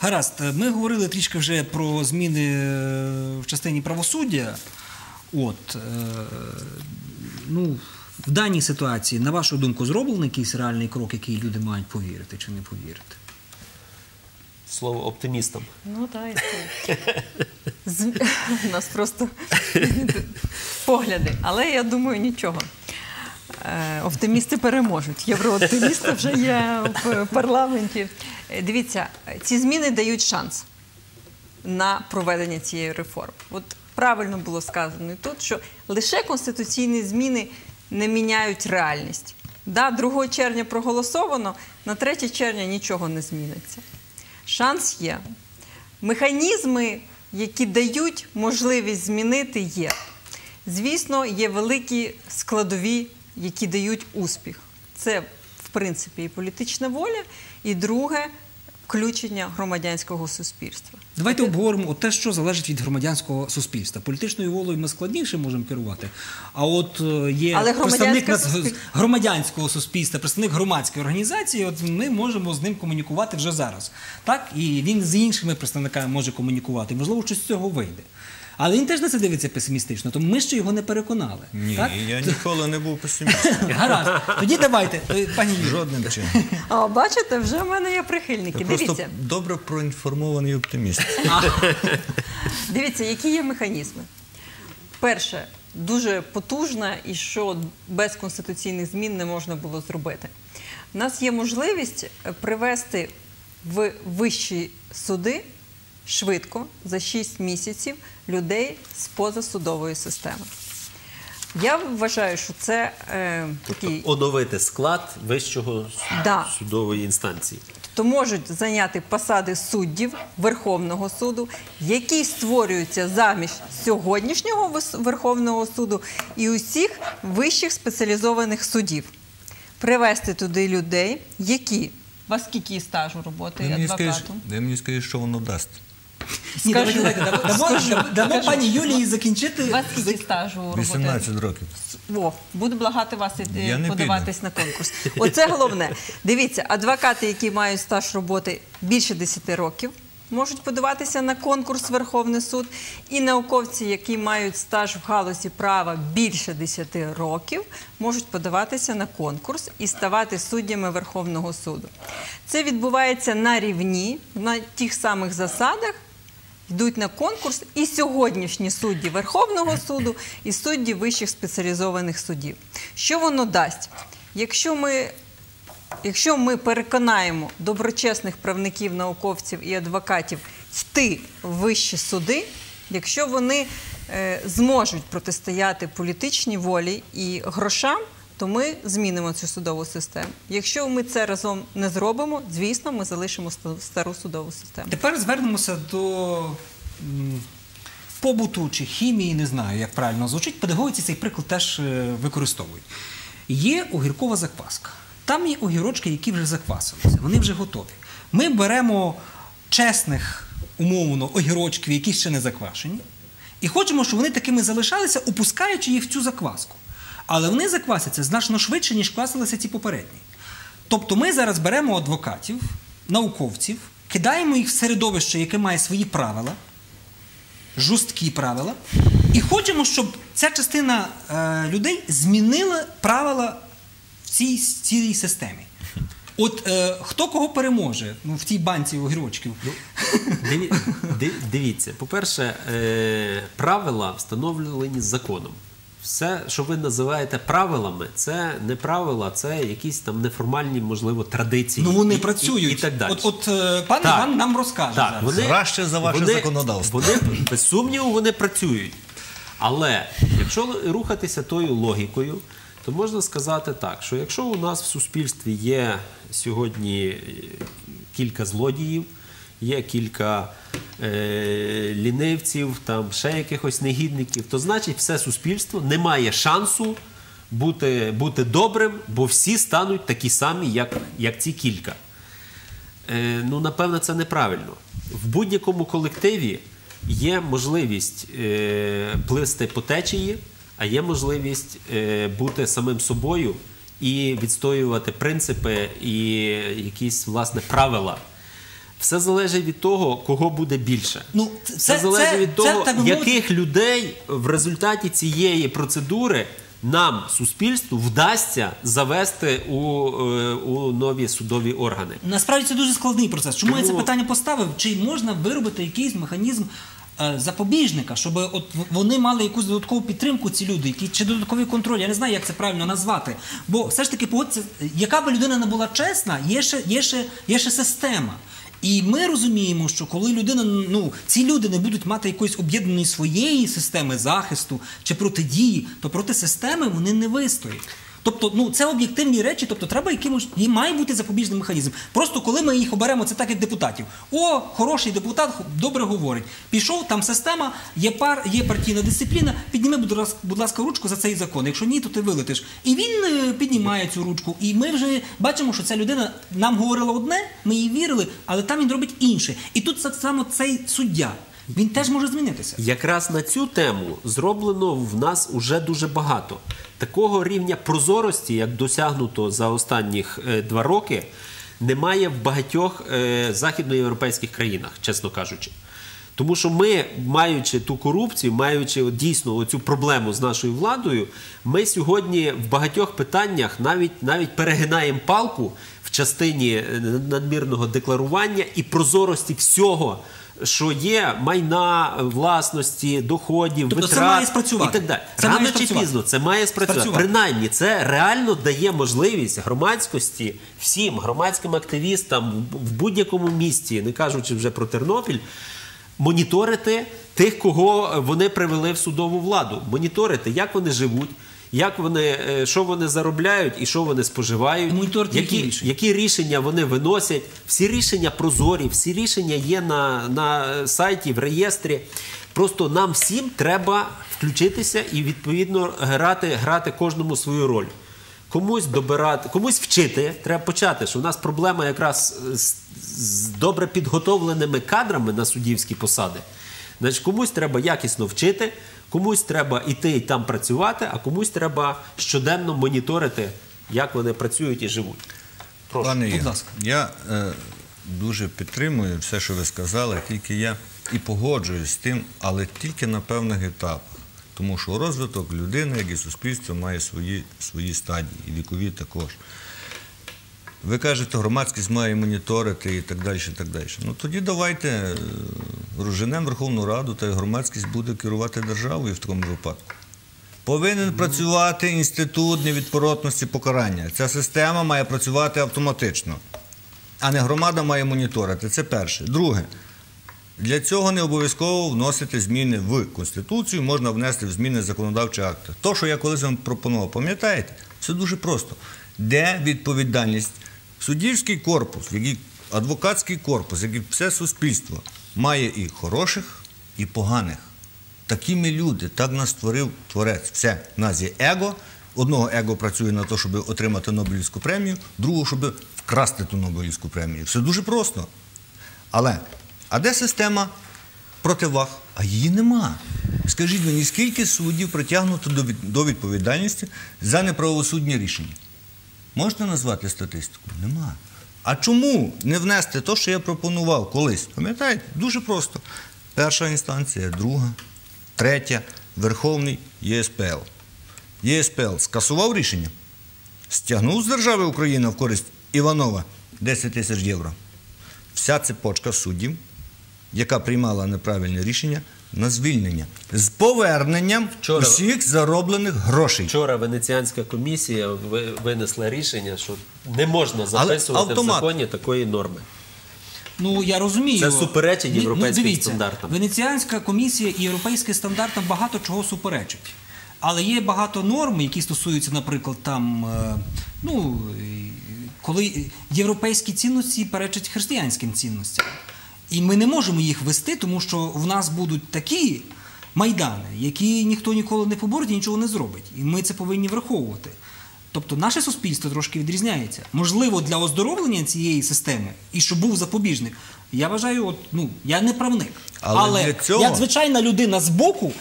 Гаразд, ми говорили трішки вже про зміни е, в частині правосуддя. От, е, ну, в даній ситуації, на вашу думку, зроблений якийсь реальний крок, який люди мають повірити чи не повірити? Слово оптимістам. Ну так, З... у нас просто погляди. Але я думаю, нічого. Е, Оптимісти переможуть. Єврооптимісти вже є в парламенті. Е, Дивіться, ці зміни дають шанс на проведення цієї реформи. От правильно було сказано тут, що лише конституційні зміни не міняють реальність. Да, 2 червня проголосовано, на 3 червня нічого не зміниться. Шанс є. Механізми, які дають можливість змінити, є. Звісно, є великі складові, які дають успіх. Це, в принципі, і політична воля, і друге включення громадянського суспільства. Давайте обговоримо те, що залежить від громадянського суспільства. Політичною волею ми складніше можемо керувати. А от е, є Але представник суспіль- громадянського суспільства, представник громадської організації. От ми можемо з ним комунікувати вже зараз. Так і він з іншими представниками може комунікувати. Можливо, щось з цього вийде. Але він теж на це дивиться песимістично, тому ми ще його не переконали. Ні, так? я ніколи не був песимістом. Гаразд. Тоді давайте, е, пані Юлі. Жодним чином. А бачите, вже в мене є прихильники. Я просто Дивіться. добре проінформований оптиміст. Дивіться, які є механізми. Перше, дуже потужна і що без конституційних змін не можна було зробити. У нас є можливість привести в вищі суди швидко за 6 місяців людей з позасудової системи. Я вважаю, що це е, такий Оновити склад вищого Да. судової інстанції. то можуть зайняти посади суддів Верховного суду, які створюються замість сьогоднішнього Верховного суду і усіх вищих спеціалізованих судів. Привести туди людей, які у вас скільки стажу роботи адвокатом? ви мені скажіть, що воно дасть. Ні, давайте, давайте, дамо, дамо, пані Юлії закінчити. У вас скільки стажу роботи? 18 років. О, буду благати вас і- Я не подаватись на конкурс. Оце головне. Дивіться, адвокати, які мають стаж роботи більше 10 років, можуть подаватися на конкурс Верховний суд, і науковці, які мають стаж в галузі права більше 10 років, можуть подаватися на конкурс і ставати суддями Верховного суду. Це відбувається на рівні, на тих самих засадах, йдуть на конкурс і сьогоднішні судді Верховного суду, і судді вищих спеціалізованих судів. Що воно дасть? Якщо ми, якщо ми переконаємо доброчесних правників, науковців і адвокатів йти в вищі суди, якщо вони е, зможуть протистояти політичній волі і грошам, то ми змінимо цю судову систему. Якщо ми це разом не зробимо, звісно, ми залишимо стару судову систему. Тепер звернемося до побуту чи хімії, не знаю, як правильно звучить. Педагогіці цей приклад теж е, використовують. Є огіркова закваска. Там є огірочки, які вже заквасилися, вони вже готові. Ми беремо чесних, умовно, огірочків, які ще не заквашені, і хочемо, щоб вони такими залишалися, опускаючи їх в цю закваску. Але вони заквасяться значно швидше, ніж квасилися ці попередні. Тобто ми зараз беремо адвокатів, науковців, кидаємо їх в середовище, яке має свої правила, жорсткі правила, і хочемо, щоб ця частина е, людей змінила правила в цій цілій системі. От е, хто кого переможе ну, в тій банці огірочків? Диві, ди- дивіться, по-перше, е, правила встановлені законом. Все, що ви називаєте правилами, це не правила, це якісь там неформальні, можливо, традиції. ну вони і- і- працюють. І, так далі. От, от е, пан Так. Іван нам розкаже. Так, зараз. вони, Краще за ваше вони, законодавство. Вони, без сумніву, вони працюють. Але якщо рухатися тою логікою, то можна сказати так, що якщо у нас в суспільстві є сьогодні е, кілька злодіїв, є кілька лінивців, там ще якихось негідників, то значить все суспільство не має шансу бути, бути добрим, бо всі стануть такі самі, як, як ці кілька. Е, ну, напевно, це неправильно. В будь-якому колективі є можливість е, пливсти по течії, а є можливість е, бути самим собою і відстоювати принципи і якісь власне правила. Все залежить від того, кого буде більше. Ну, це- Все це- залежить це- від це, того, мовити- яких людей в результаті цієї процедури нам, суспільству, вдасться завести у, е, у нові судові органи. Насправді це дуже складний процес. Чому я це питання поставив? Чи можна виробити якийсь механізм е, запобіжника, щоб от вони мали якусь додаткову підтримку, ці люди, які чи додатковий контроль? Я не знаю, як це правильно назвати. Бо все ж таки, яка би людина не була чесна, є ще, є ще, є ще система. І ми розуміємо, що коли людина, ну ці люди не будуть мати якоїсь об'єднаної своєї системи захисту чи протидії, то проти системи вони не вистоять. Тобто, ну це об'єктивні речі, тобто треба якимось і має бути запобіжний механізм. Просто коли ми їх оберемо, це так як депутатів. О, хороший депутат добре говорить. Пішов, там система, є пар, є партійна дисципліна. Підніми, будь ласка, ручку за цей закон. Якщо ні, то ти вилетиш. І він е, піднімає цю ручку. І ми вже бачимо, що ця людина нам говорила одне, ми їй вірили, але там він робить інше. І тут так само цей суддя. Він теж може змінитися. Якраз на цю тему зроблено в нас уже дуже багато. Такого рівня прозорості, як досягнуто за останніх е, два роки, немає в багатьох е, західноєвропейських країнах, чесно кажучи. Тому що ми, маючи ту корупцію, маючи дійсно оцю проблему з нашою владою, ми сьогодні в багатьох питаннях навіть, навіть перегинаємо палку в частині е, надмірного декларування і прозорості всього, що є майна, власності, доходів, Тобто це має спрацювати. і так далі. Це Рано має чи пізно це має спрацювати. Спрацювати. Принаймні, це реально дає можливість громадськості, всім громадським активістам в будь-якому місті, не кажучи вже про Тернопіль, моніторити тих, кого вони привели в судову владу. Моніторити, як вони живуть. Як вони, е, що вони заробляють і що вони споживають, які, які рішення. які рішення вони виносять. Всі рішення прозорі, всі рішення є на, на сайті, в реєстрі. Просто нам всім треба включитися і відповідно грати, грати кожному свою роль. Комусь добирати, комусь вчити. Треба почати, що у нас проблема якраз з, з добре підготовленими кадрами на суддівські посади. Значить, комусь треба якісно вчити, комусь треба йти і там працювати, а комусь треба щоденно моніторити, як вони працюють і живуть. Прошу. Пане будь ласка. я е, дуже підтримую все, що ви сказали, тільки я і погоджуюсь з тим, але тільки на певних етапах. Тому що розвиток людини, як і суспільства, має свої, свої стадії, і вікові також. Ви кажете, громадськість має моніторити і так далі. і так далі. Ну тоді давайте е, Верховну Раду, та громадськість буде керувати державою в такому випадку. Повинен працювати інститут невідворотності покарання. Ця система має працювати автоматично, а не громада має моніторити. Це перше. Друге, для цього не обов'язково вносити зміни в Конституцію, можна внести в зміни в законодавчі акти. То, що я колись вам пропонував, пам'ятаєте? Це дуже просто. Де відповідальність? Суддівський корпус, який адвокатський корпус, як і все суспільство, має і хороших, і поганих. Такі ми люди, так нас створив творець. Все, в нас є его. Одного его працює на те, щоб отримати Нобелівську премію, другого, щоб вкрасти ту Нобелівську премію. Все дуже просто. Але, а де система противаг? А її нема. Скажіть мені, скільки суддів притягнуто до відповідальності за неправосудні рішення? Можете назвати статистику? Нема. А чому не внести те, що я пропонував колись? Пам'ятаєте? Дуже просто. Перша інстанція, друга, третя, Верховний ЄСПЛ. ЄСПЛ скасував рішення, стягнув з держави Україна в користь Іванова 10 тисяч євро. Вся цепочка суддів, яка приймала неправильне рішення на звільнення з поверненням Вчора- усіх зароблених грошей. Вчора Венеціанська комісія ви- винесла рішення, що не можна записувати в законі такої норми. Ну я розумію. Це суперечить Ні, європейським ну, дивіться, стандартам. Венеціанська комісія і європейським стандартам багато чого суперечить. Але є багато норм, які стосуються, наприклад, там, е, ну, коли європейські цінності перечать християнським цінностям. І ми не можемо їх вести, тому що в нас будуть такі майдани, які ніхто ніколи не поборить і нічого не зробить. І ми це повинні враховувати. Тобто наше суспільство трошки відрізняється. Можливо, для оздоровлення цієї системи і щоб був запобіжник. Я вважаю, от, ну, я не правник. Але для цього- як звичайна людина з боку,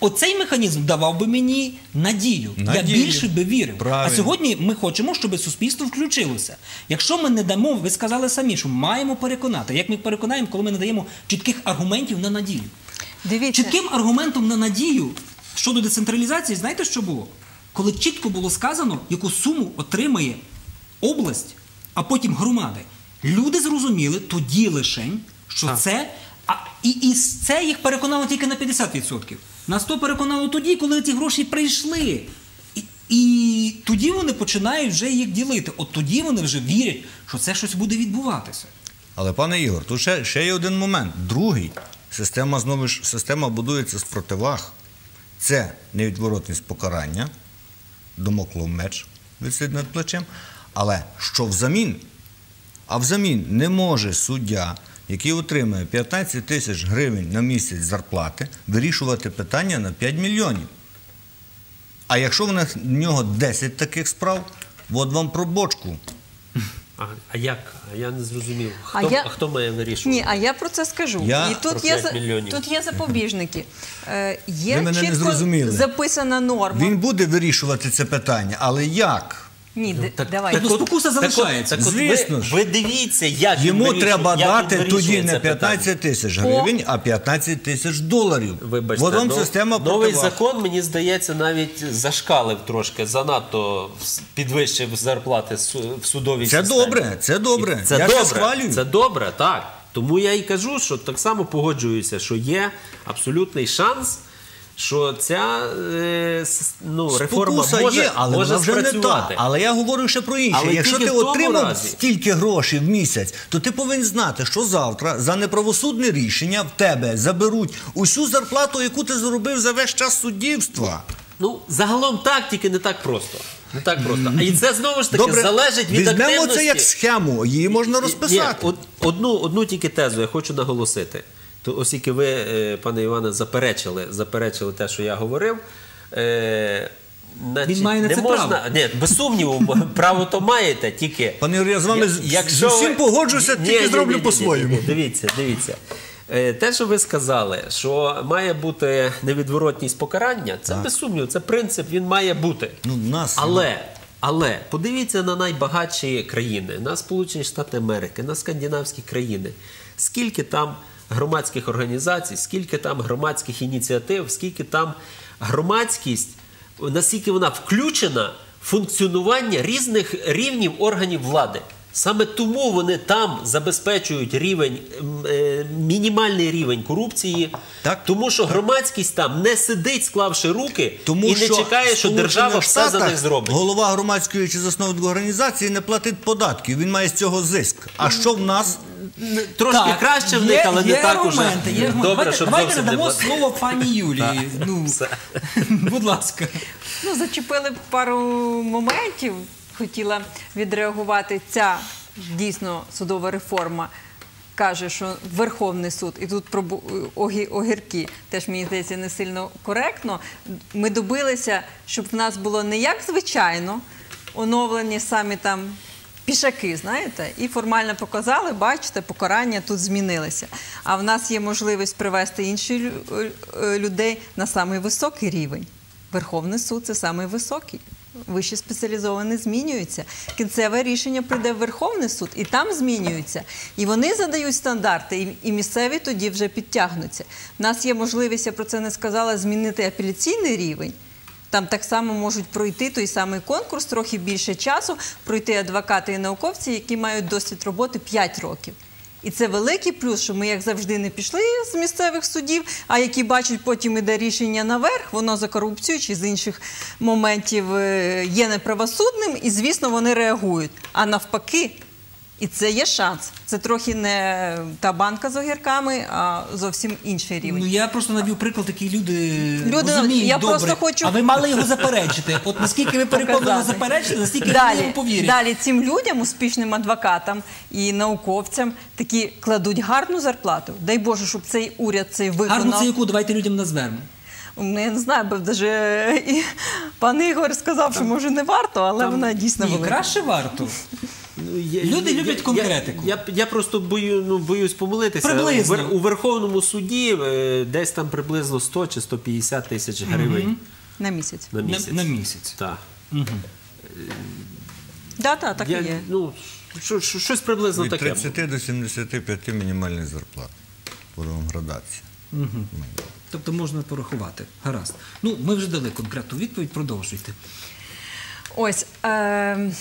оцей механізм давав би мені надію. Я більше би вірив. Правильно. А сьогодні ми хочемо, щоб суспільство включилося. Якщо ми не дамо, ви сказали самі, що маємо переконати. Як ми переконаємо, коли ми не даємо чітких аргументів на надію? Дивіться, Чітким аргументом на надію щодо децентралізації, знаєте, що було? Коли чітко було сказано, яку суму отримає область, а потім громади. Люди зрозуміли тоді лишень, що Так. це. А, і, і це їх переконало тільки на 50%. На 100 переконало тоді, коли ці гроші прийшли. І, і тоді вони починають вже їх ділити. От тоді вони вже вірять, що це щось буде відбуватися. Але, пане Ігор, тут ще, ще є один момент. Другий. Система знову ж система будується з противаг. Це невідворотність покарання, домоклов меч. висить над плечем. Але що взамін? А взамін не може суддя, який отримує 15 тисяч гривень на місяць зарплати, вирішувати питання на 5 мільйонів. А якщо в них- в нього 10 таких справ, от вам про бочку. А, а як? А я не зрозумів. Хто, А я- хто має вирішувати? Ні, а я про це скажу. Я І тут є, 5 за- мільйонів. тут є запобіжники. Е, Ви є мене не чітко зрозуміли. записана норма. Він буде вирішувати це питання, але як? Ні, д- Так, давай. так, ну, спокуса залишається. Так, от, Звісно ви, ж. ви дивіться, як він Йому вирішує- треба як він дати вирішує тоді це не питання. 15 тисяч гривень, а 15 тисяч доларів. Вибачте, От вам нов- система новий противаг. закон, мені здається, навіть зашкалив трошки, занадто вс- підвищив зарплати су- в судовій Це системі. добре, це добре. І Це Я це добре, схвалюю. це добре, так. Тому я і кажу, що так само погоджуюся, що є абсолютний шанс, що ця е, ну, реформа Спокуса може, є, але може вона вже не та. Але я говорю ще про інше. Але Якщо ти отримав разі. стільки грошей в місяць, то ти повинен знати, що завтра за неправосудне рішення в тебе заберуть усю зарплату, яку ти заробив за весь час суддівства. Ну, загалом так, тільки не так просто. Не так просто. А і це знову ж таки Добре, залежить від візьмемо активності. це як схему, її можна розписати. Ні, од- одну, одну тільки тезу я хочу наголосити. То, оскільки ви, е, пане Іване, заперечили, заперечили те, що я говорив. Е, значить, Він має на не це можна, право. Ні, без сумніву, право то маєте, тільки. Пане Юрію, я з вами якщо з усім ви- погоджуюся, Ні, тільки ні, зроблю по-своєму. Дивіться, дивіться. Е, Те, що ви сказали, що має бути невідворотність покарання, це без сумніву, це принцип, він має бути. Ну, нас Але, але подивіться на найбагатші країни, на Сполучені Штати Америки, на скандинавські країни. Скільки там громадських організацій, скільки там громадських ініціатив, скільки там громадськість, наскільки вона включена в функціонування різних рівнів органів влади. Саме тому вони там забезпечують рівень, е, мінімальний рівень корупції, Так. тому що громадськість там не сидить, склавши руки, Тому і не що чекає, що держава все за них зробить. Голова громадської чи засновник організації не платить податків, він має з цього зиск. А що в нас? Трошки Так, краще в них, але не є так уже є добре, давайте, щоб давайте не надамо слово пані Юлії. Ну, будь ласка. Ну, зачепили пару моментів. Хотіла відреагувати. Ця дійсно судова реформа каже, що Верховний суд, і тут про огі- огірки теж мені здається не сильно коректно. Ми добилися, щоб в нас було не як звичайно, оновлені самі там. Пішаки, знаєте, і формально показали, бачите, покарання тут змінилися. А в нас є можливість привести інших е, людей на самий високий рівень. Верховний суд це самий високий. Вище спеціалізований змінюється. Кінцеве рішення прийде в Верховний суд, і там змінюється. І вони задають стандарти, і місцеві тоді вже підтягнуться. У нас є можливість, я про це не сказала, змінити апеляційний рівень. Там так само можуть пройти той самий конкурс, трохи більше часу, пройти адвокати і науковці, які мають досвід роботи 5 років. І це великий плюс, що ми, як завжди, не пішли з місцевих судів, а які бачать, потім іде рішення наверх, воно за корупцію чи з інших моментів е, є неправосудним, і звісно, вони реагують. А навпаки, і це є шанс. Це трохи не та банка з огірками, а зовсім інший рівень. Ну я просто навів приклад, такі люди, Люди, розуміють я добре, просто хочу- а ви мали його заперечити. От наскільки ви переконано Показати. заперечите, настільки далі, вам повірять. далі цим людям, успішним адвокатам і науковцям, такі кладуть гарну зарплату. Дай Боже, щоб цей уряд цей виконав. Гарно це яку давайте людям назвемо. Ну, я не знаю, бо даже і пан Ігор сказав, що може не варто, але вона дійсно Ні, велика. краще варто. Ну, я- Люди люблять я- конкретику. Я, я, я просто бою, ну, боюсь помилитися. Приблизно. У, у Верховному суді е, десь там приблизно 100 чи 150 тисяч гривень На місяць. на На, місяць. на місяць. Так. Да, так, так Я, і є. ну, що, що, щось приблизно Від таке. 30 до 75 мінімальних зарплат. Буде вам градація. Тобто можна порахувати. Гаразд. Ну, ми вже дали конкретну відповідь, продовжуйте. Ось. Е-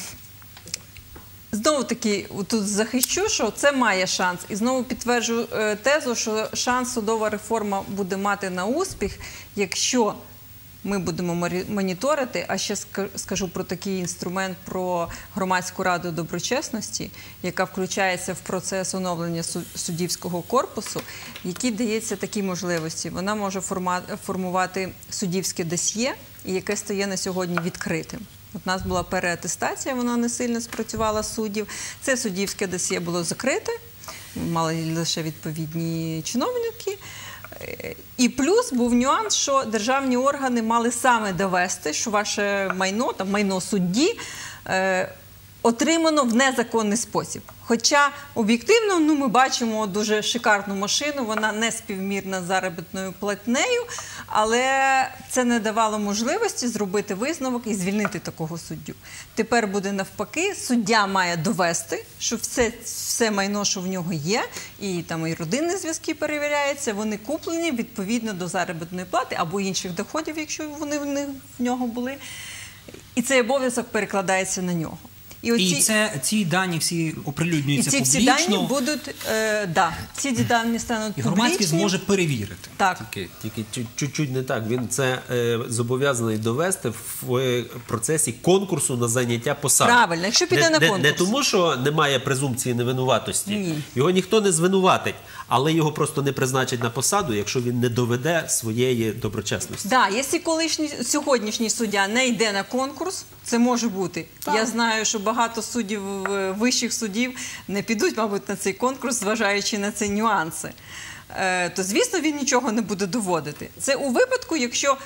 Знову таки, тут захищу, що це має шанс. І знову підтверджую е, тезу, що шанс судова реформа буде мати на успіх, якщо ми будемо моніторити. А ще ска- скажу про такий інструмент про громадську раду доброчесності, яка включається в процес оновлення су- суддівського корпусу, який дається такі можливості. Вона може формувати суддівське досьє, яке стає на сьогодні відкритим. От нас була переатестація, вона не сильно спрацювала суддів. Це суддівське досьє було закрите, мали лише відповідні чиновники. Е, І плюс був нюанс, що державні органи мали саме довести, що ваше майно, там майно судді, е, отримано в незаконний спосіб. Хоча об'єктивно ну, ми бачимо дуже шикарну машину, вона не співмірна з заробітною платнею, але це не давало можливості зробити висновок і звільнити такого суддю. Тепер буде навпаки, суддя має довести, що все, все майно, що в нього є, і там і родинні зв'язки перевіряються, вони куплені відповідно до заробітної плати або інших доходів, якщо вони в нього були. І цей обов'язок перекладається на нього. І оці- це ці дані всі і оприлюднюються ці всі дані будуть, е, да, ці дані стануть і громадськість публічні. зможе перевірити. Так. Тільки, тільки чуть- чуть-чуть не так. Він це е, зобов'язаний довести в е, процесі конкурсу на заняття посади. Правильно, якщо піде не, на не, не тому, що немає презумпції невинуватості. Ні. Його ніхто не звинуватить, але його просто не призначать на посаду, якщо він не доведе своєї доброчесності. Да, якщо колишній сьогоднішній суддя не йде на конкурс, це може бути. Я знаю, що багато суддів е, вищих судів не підуть, мабуть, на цей конкурс, зважаючи на ці нюанси. Е, то звісно, він нічого не буде доводити. Це у випадку, якщо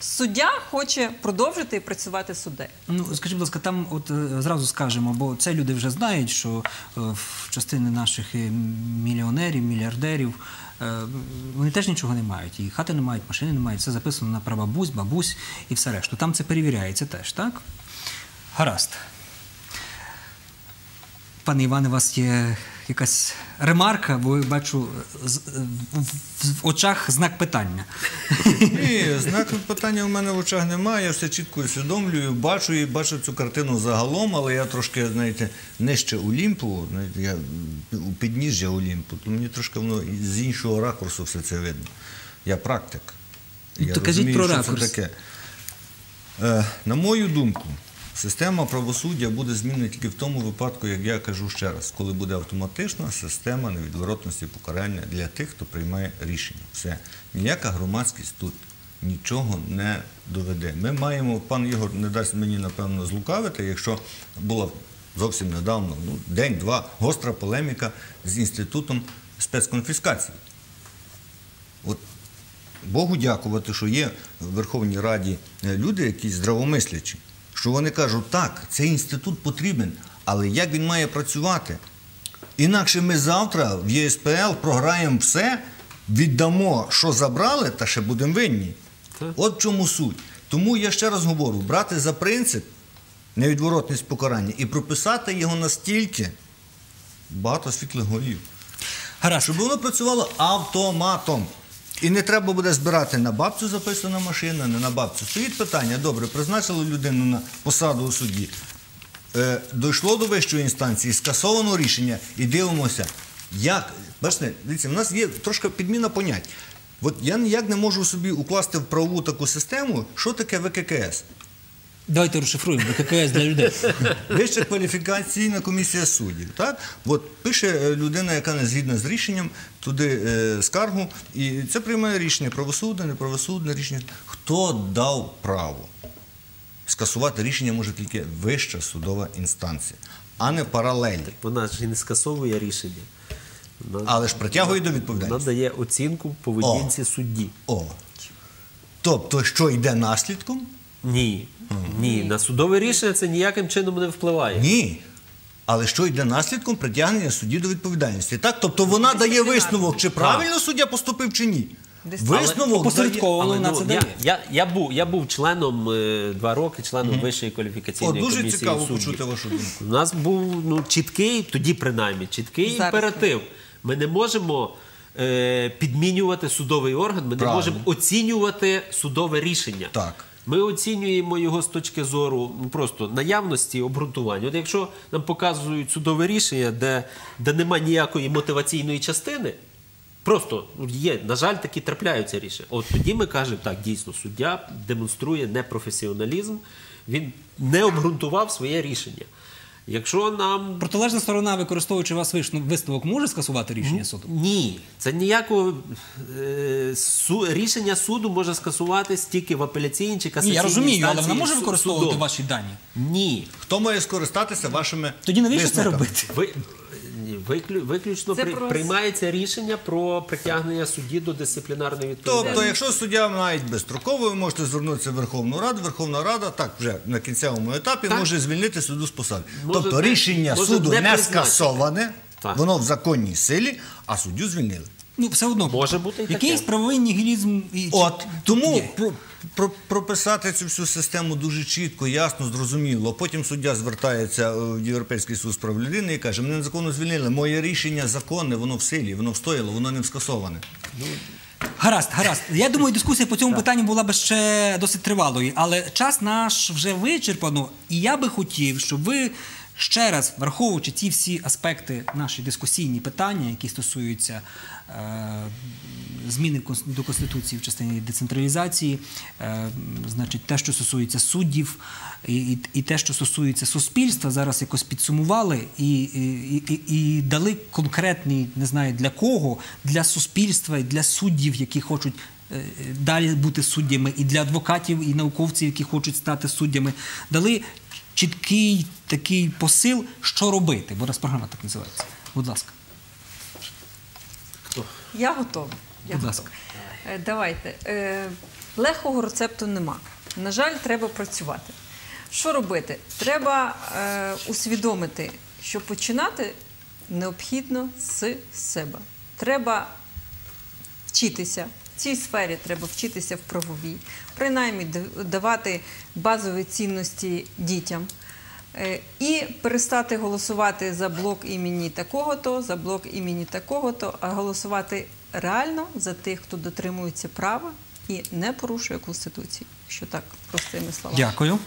суддя хоче продовжити працювати суддею. Ну, скажіть, будь ласка, там от е, зразу скажемо, бо це люди вже знають, що е, в частини наших е, мільйонерів, мільярдерів вони теж нічого не мають. І хати не мають, машини не мають, все записано на прабабусь, бабусь і все решту. Там це перевіряється теж, так? Гаразд. Пане Іване, у вас є якась ремарка, бо я бачу в, очах знак питання. Ні, знаку питання в мене в очах немає. Я все чітко усвідомлюю, бачу і бачу цю картину загалом, але я трошки, знаєте, нижче Олімпу, я у підніжжя Олімпу, то мені трошки воно з іншого ракурсу все це видно. Я практик. Ну, Я то кажіть про що ракурс. Це таке. Е, на мою думку, система правосуддя буде змінена тільки в тому випадку, як я кажу ще раз, коли буде автоматична система невідворотності покарання для тих, хто приймає рішення. Все. Ніяка громадськість тут нічого не доведе. Ми маємо, пан Ігор не дасть мені, напевно, злукавити, якщо була зовсім недавно, ну, день-два, гостра полеміка з інститутом спецконфіскації. От Богу дякувати, що є в Верховній Раді е, люди, які здравомислячі, що вони кажуть, так, цей інститут потрібен, але як він має працювати? Інакше ми завтра в ЄСПЛ програємо все, віддамо, що забрали, та ще будемо винні. От в чому суть. Тому я ще раз говорю: брати за принцип невідворотність покарання і прописати його настільки багато світлих голів. Гаразд. Щоб воно працювало автоматом. І не треба буде збирати на бабцю записана машина, не на бабцю. Стоїть питання, добре, призначили людину на посаду у суді. Е, дійшло до вищої інстанції, скасовано рішення і дивимося, як. Бачите, дивіться, в нас є трошки підміна понять. От я ніяк не можу собі укласти в правову таку систему, що таке ВККС. Давайте розшифруємо ВККС для людей. Вища кваліфікаційна комісія суддів. Так? От пише е, людина, яка не згідна з рішенням, туди е, скаргу, і це приймає рішення правосудне, неправосудне рішення. Хто дав право? Скасувати рішення може тільки вища судова інстанція, а не паралель. Вона ж і не скасовує рішення. Вона, Але ж притягує до вона дає оцінку поведінці судді. О. Тобто, що йде наслідком? Ні. Ні, на судове рішення це ніяким чином не впливає. Ні. Але що йде наслідком притягнення судді до відповідальності? Так? Тобто вона дає висновок, чи правильно суддя поступив, чи ні. Висновок Але, вона ну, це я, дає. я, я, був, я був членом е, два роки, членом Вищої О, дуже комісії цікаво суддів. почути вашу думку. У нас був ну, чіткий, тоді принаймні, чіткий Зараз імператив. Ми не можемо е, підмінювати судовий орган, ми не Правильно. можемо оцінювати судове рішення. Так. Ми оцінюємо його з точки зору ну, просто наявності обґрунтування. От якщо нам показують судове рішення, де, де немає ніякої мотиваційної частини, просто ну, є, на жаль, такі трапляються рішення. От тоді ми кажемо, так, дійсно, суддя демонструє непрофесіоналізм, він не обґрунтував своє рішення. Якщо нам Протилежна сторона, використовуючи вас вишну висновок, може скасувати рішення суду? Ні, це ніякого е, су, рішення суду може скасуватись тільки в апеляційній чи Ні, я розумію, але вона може використовувати судом. ваші дані. Ні. Хто має скористатися вашими Тоді навіщо це робити? Ви, ні, виклю, виключно при, про- приймається рішення про притягнення судді до дисциплінарної відповідальності. Тобто, якщо суддя навіть безстроково, ви можете звернутися в Верховну Раду. Верховна Рада так вже на кінцевому етапі Так. може звільнити суду з посади. Може тобто рішення може суду не не, скасоване, Так. воно в законній силі, а суддю звільнили. Ну, все одно. Може бути і таке. Якийсь правовий нігілізм і От тому про, про, прописати цю всю систему дуже чітко, ясно, зрозуміло. Потім суддя звертається е, в Європейський суд з прав людини і каже: мене незаконно звільнили. Моє рішення законне, воно в силі, воно встояло, воно не скасоване. Гаразд, гаразд. Я думаю, дискусія по цьому питанню була б ще досить тривалою, але час наш вже вичерпано, і я би хотів, щоб ви ще раз, враховуючи ті всі аспекти наші дискусійні питання, які стосуються е, зміни до конституції в частині децентралізації, е, значить, те, що стосується суддів, і, і, і те, що стосується суспільства, зараз якось підсумували і, і, і, і дали конкретний, не знаю для кого, для суспільства і для суддів, які хочуть. е, Далі бути суддями, і для адвокатів, і науковців, які хочуть стати суддями, дали чіткий такий посил, що робити, бо нас програма так називається. Будь ласка. Хто? Я готова. Я Будь готова. ласка. Е, Давайте. Е, Легкого рецепту нема. На жаль, треба працювати. Що робити? Треба е, усвідомити, що починати необхідно з себе. Треба вчитися. В цій сфері треба вчитися в правовій, принаймні давати базові цінності дітям. Е, І перестати голосувати за блок імені такого-то, за блок імені такого-то, а голосувати реально за тих, хто дотримується права і не порушує Конституцію. Що так простими словами. Дякую.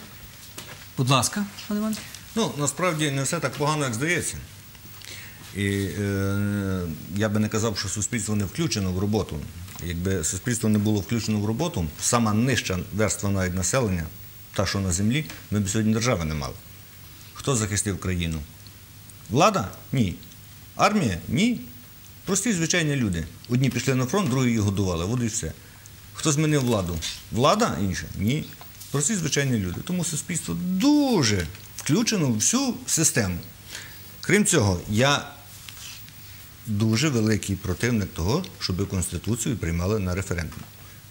Будь ласка, пане Іван. Ну, насправді не все так погано, як здається. І е, я би не казав, що суспільство не включено в роботу. Якби суспільство не було включено в роботу, сама нижча верства навіть населення, та, що на землі, ми б сьогодні держави не мали. Хто захистив країну? Влада? Ні. Армія? Ні. Прості звичайні люди. Одні пішли на фронт, другі їх годували. От і все. Хто змінив владу? Влада інша? Ні. Прості звичайні люди. Тому суспільство дуже включено в всю систему. Крім цього, я дуже великий противник того, щоб Конституцію приймали на референдум.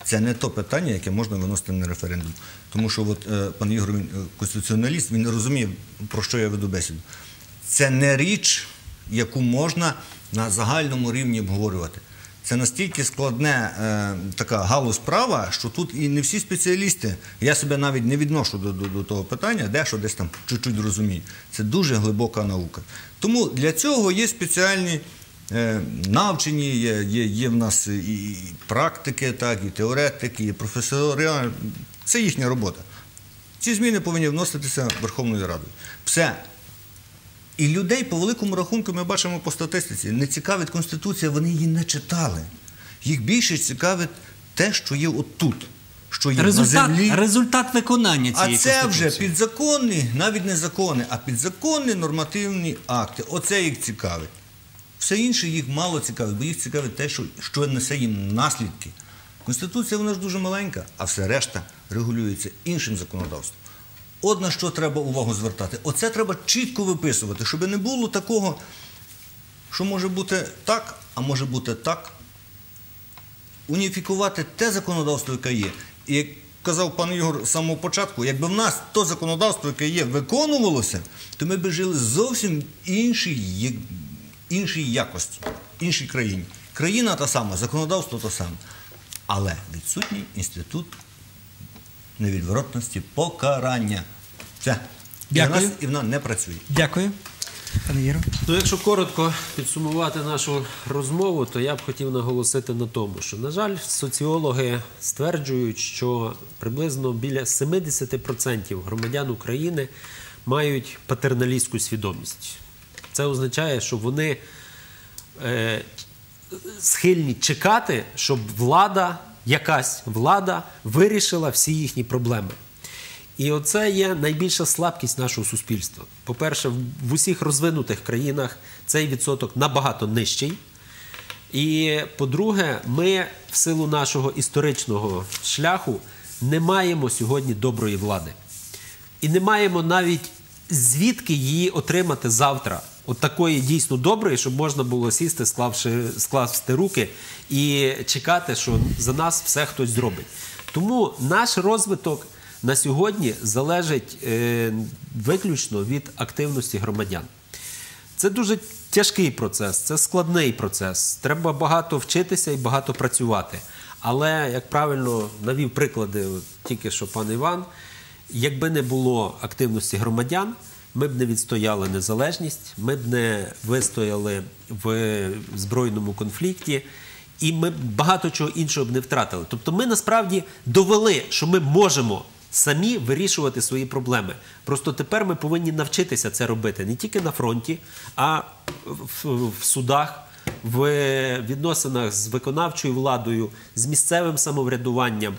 Це не то питання, яке можна виносити на референдум. Тому що от, е, пан Ігор він е, конституціоналіст, він не розуміє, про що я веду бесіду. Це не річ, яку можна на загальному рівні обговорювати. Це настільки складне е, така галузь права, що тут і не всі спеціалісти, я себе навіть не відношу до, до, до того питання, де що десь там чуть-чуть розумію. Це дуже глибока наука. Тому для цього є спеціальні навчені, є, є, є в нас і, практики, так, і теоретики, і професори. Це їхня робота. Ці зміни повинні вноситися Верховною Радою. Все. І людей по великому рахунку ми бачимо по статистиці. Не цікавить Конституція, вони її не читали. Їх більше цікавить те, що є отут, що є на Результат, землі. результат виконання А це вже підзаконні, навіть не закони, а підзаконні нормативні акти. Оце їх цікавить. Все інше їх мало цікавить, бо їх цікавить те, що, що несе їм наслідки. Конституція вона ж дуже маленька, а все решта регулюється іншим законодавством. От на що треба увагу звертати. Оце треба чітко виписувати, щоб не було такого, що може бути так, а може бути так. Уніфікувати те законодавство, яке є. І як казав пан Ігор з самого початку, якби в нас то законодавство, яке є, виконувалося, то ми б жили зовсім іншій, іншій якості, іншій країні. Країна та сама, законодавство те саме. Але відсутній інститут невідворотності покарання. Це. Для Дякую. нас і вона не працює. Дякую. Пане Єро. Ну, якщо коротко підсумувати нашу розмову, то я б хотів наголосити на тому, що, на жаль, соціологи стверджують, що приблизно біля 70% громадян України мають патерналістську свідомість. Це означає, що вони е, схильні чекати, щоб влада, якась влада, вирішила всі їхні проблеми. І оце є найбільша слабкість нашого суспільства. По-перше, в усіх розвинутих країнах цей відсоток набагато нижчий. І по-друге, ми в силу нашого історичного шляху не маємо сьогодні доброї влади. І не маємо навіть звідки її отримати завтра. От такої дійсно доброї, щоб можна було сісти, склавши, скласти руки і чекати, що за нас все хтось зробить. Тому наш розвиток на сьогодні залежить е, виключно від активності громадян. Це дуже тяжкий процес, це складний процес. Треба багато вчитися і багато працювати. Але, як правильно навів приклади, тільки що пан Іван, якби не було активності громадян, ми б не відстояли незалежність, ми б не вистояли в збройному конфлікті, і ми б багато чого іншого б не втратили. Тобто ми насправді довели, що ми можемо самі вирішувати свої проблеми. Просто тепер ми повинні навчитися це робити не тільки на фронті, а в, судах, в відносинах з виконавчою владою, з місцевим самоврядуванням,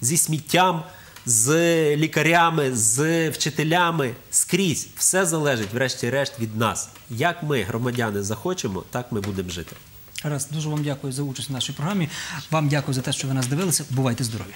зі сміттям, з лікарями, з вчителями. Скрізь все залежить, врешті-решт, від нас. Як ми, громадяни, захочемо, так ми будемо жити. Раз, дуже вам дякую за участь в нашій програмі. Вам дякую за те, що ви нас дивилися. Бувайте здорові.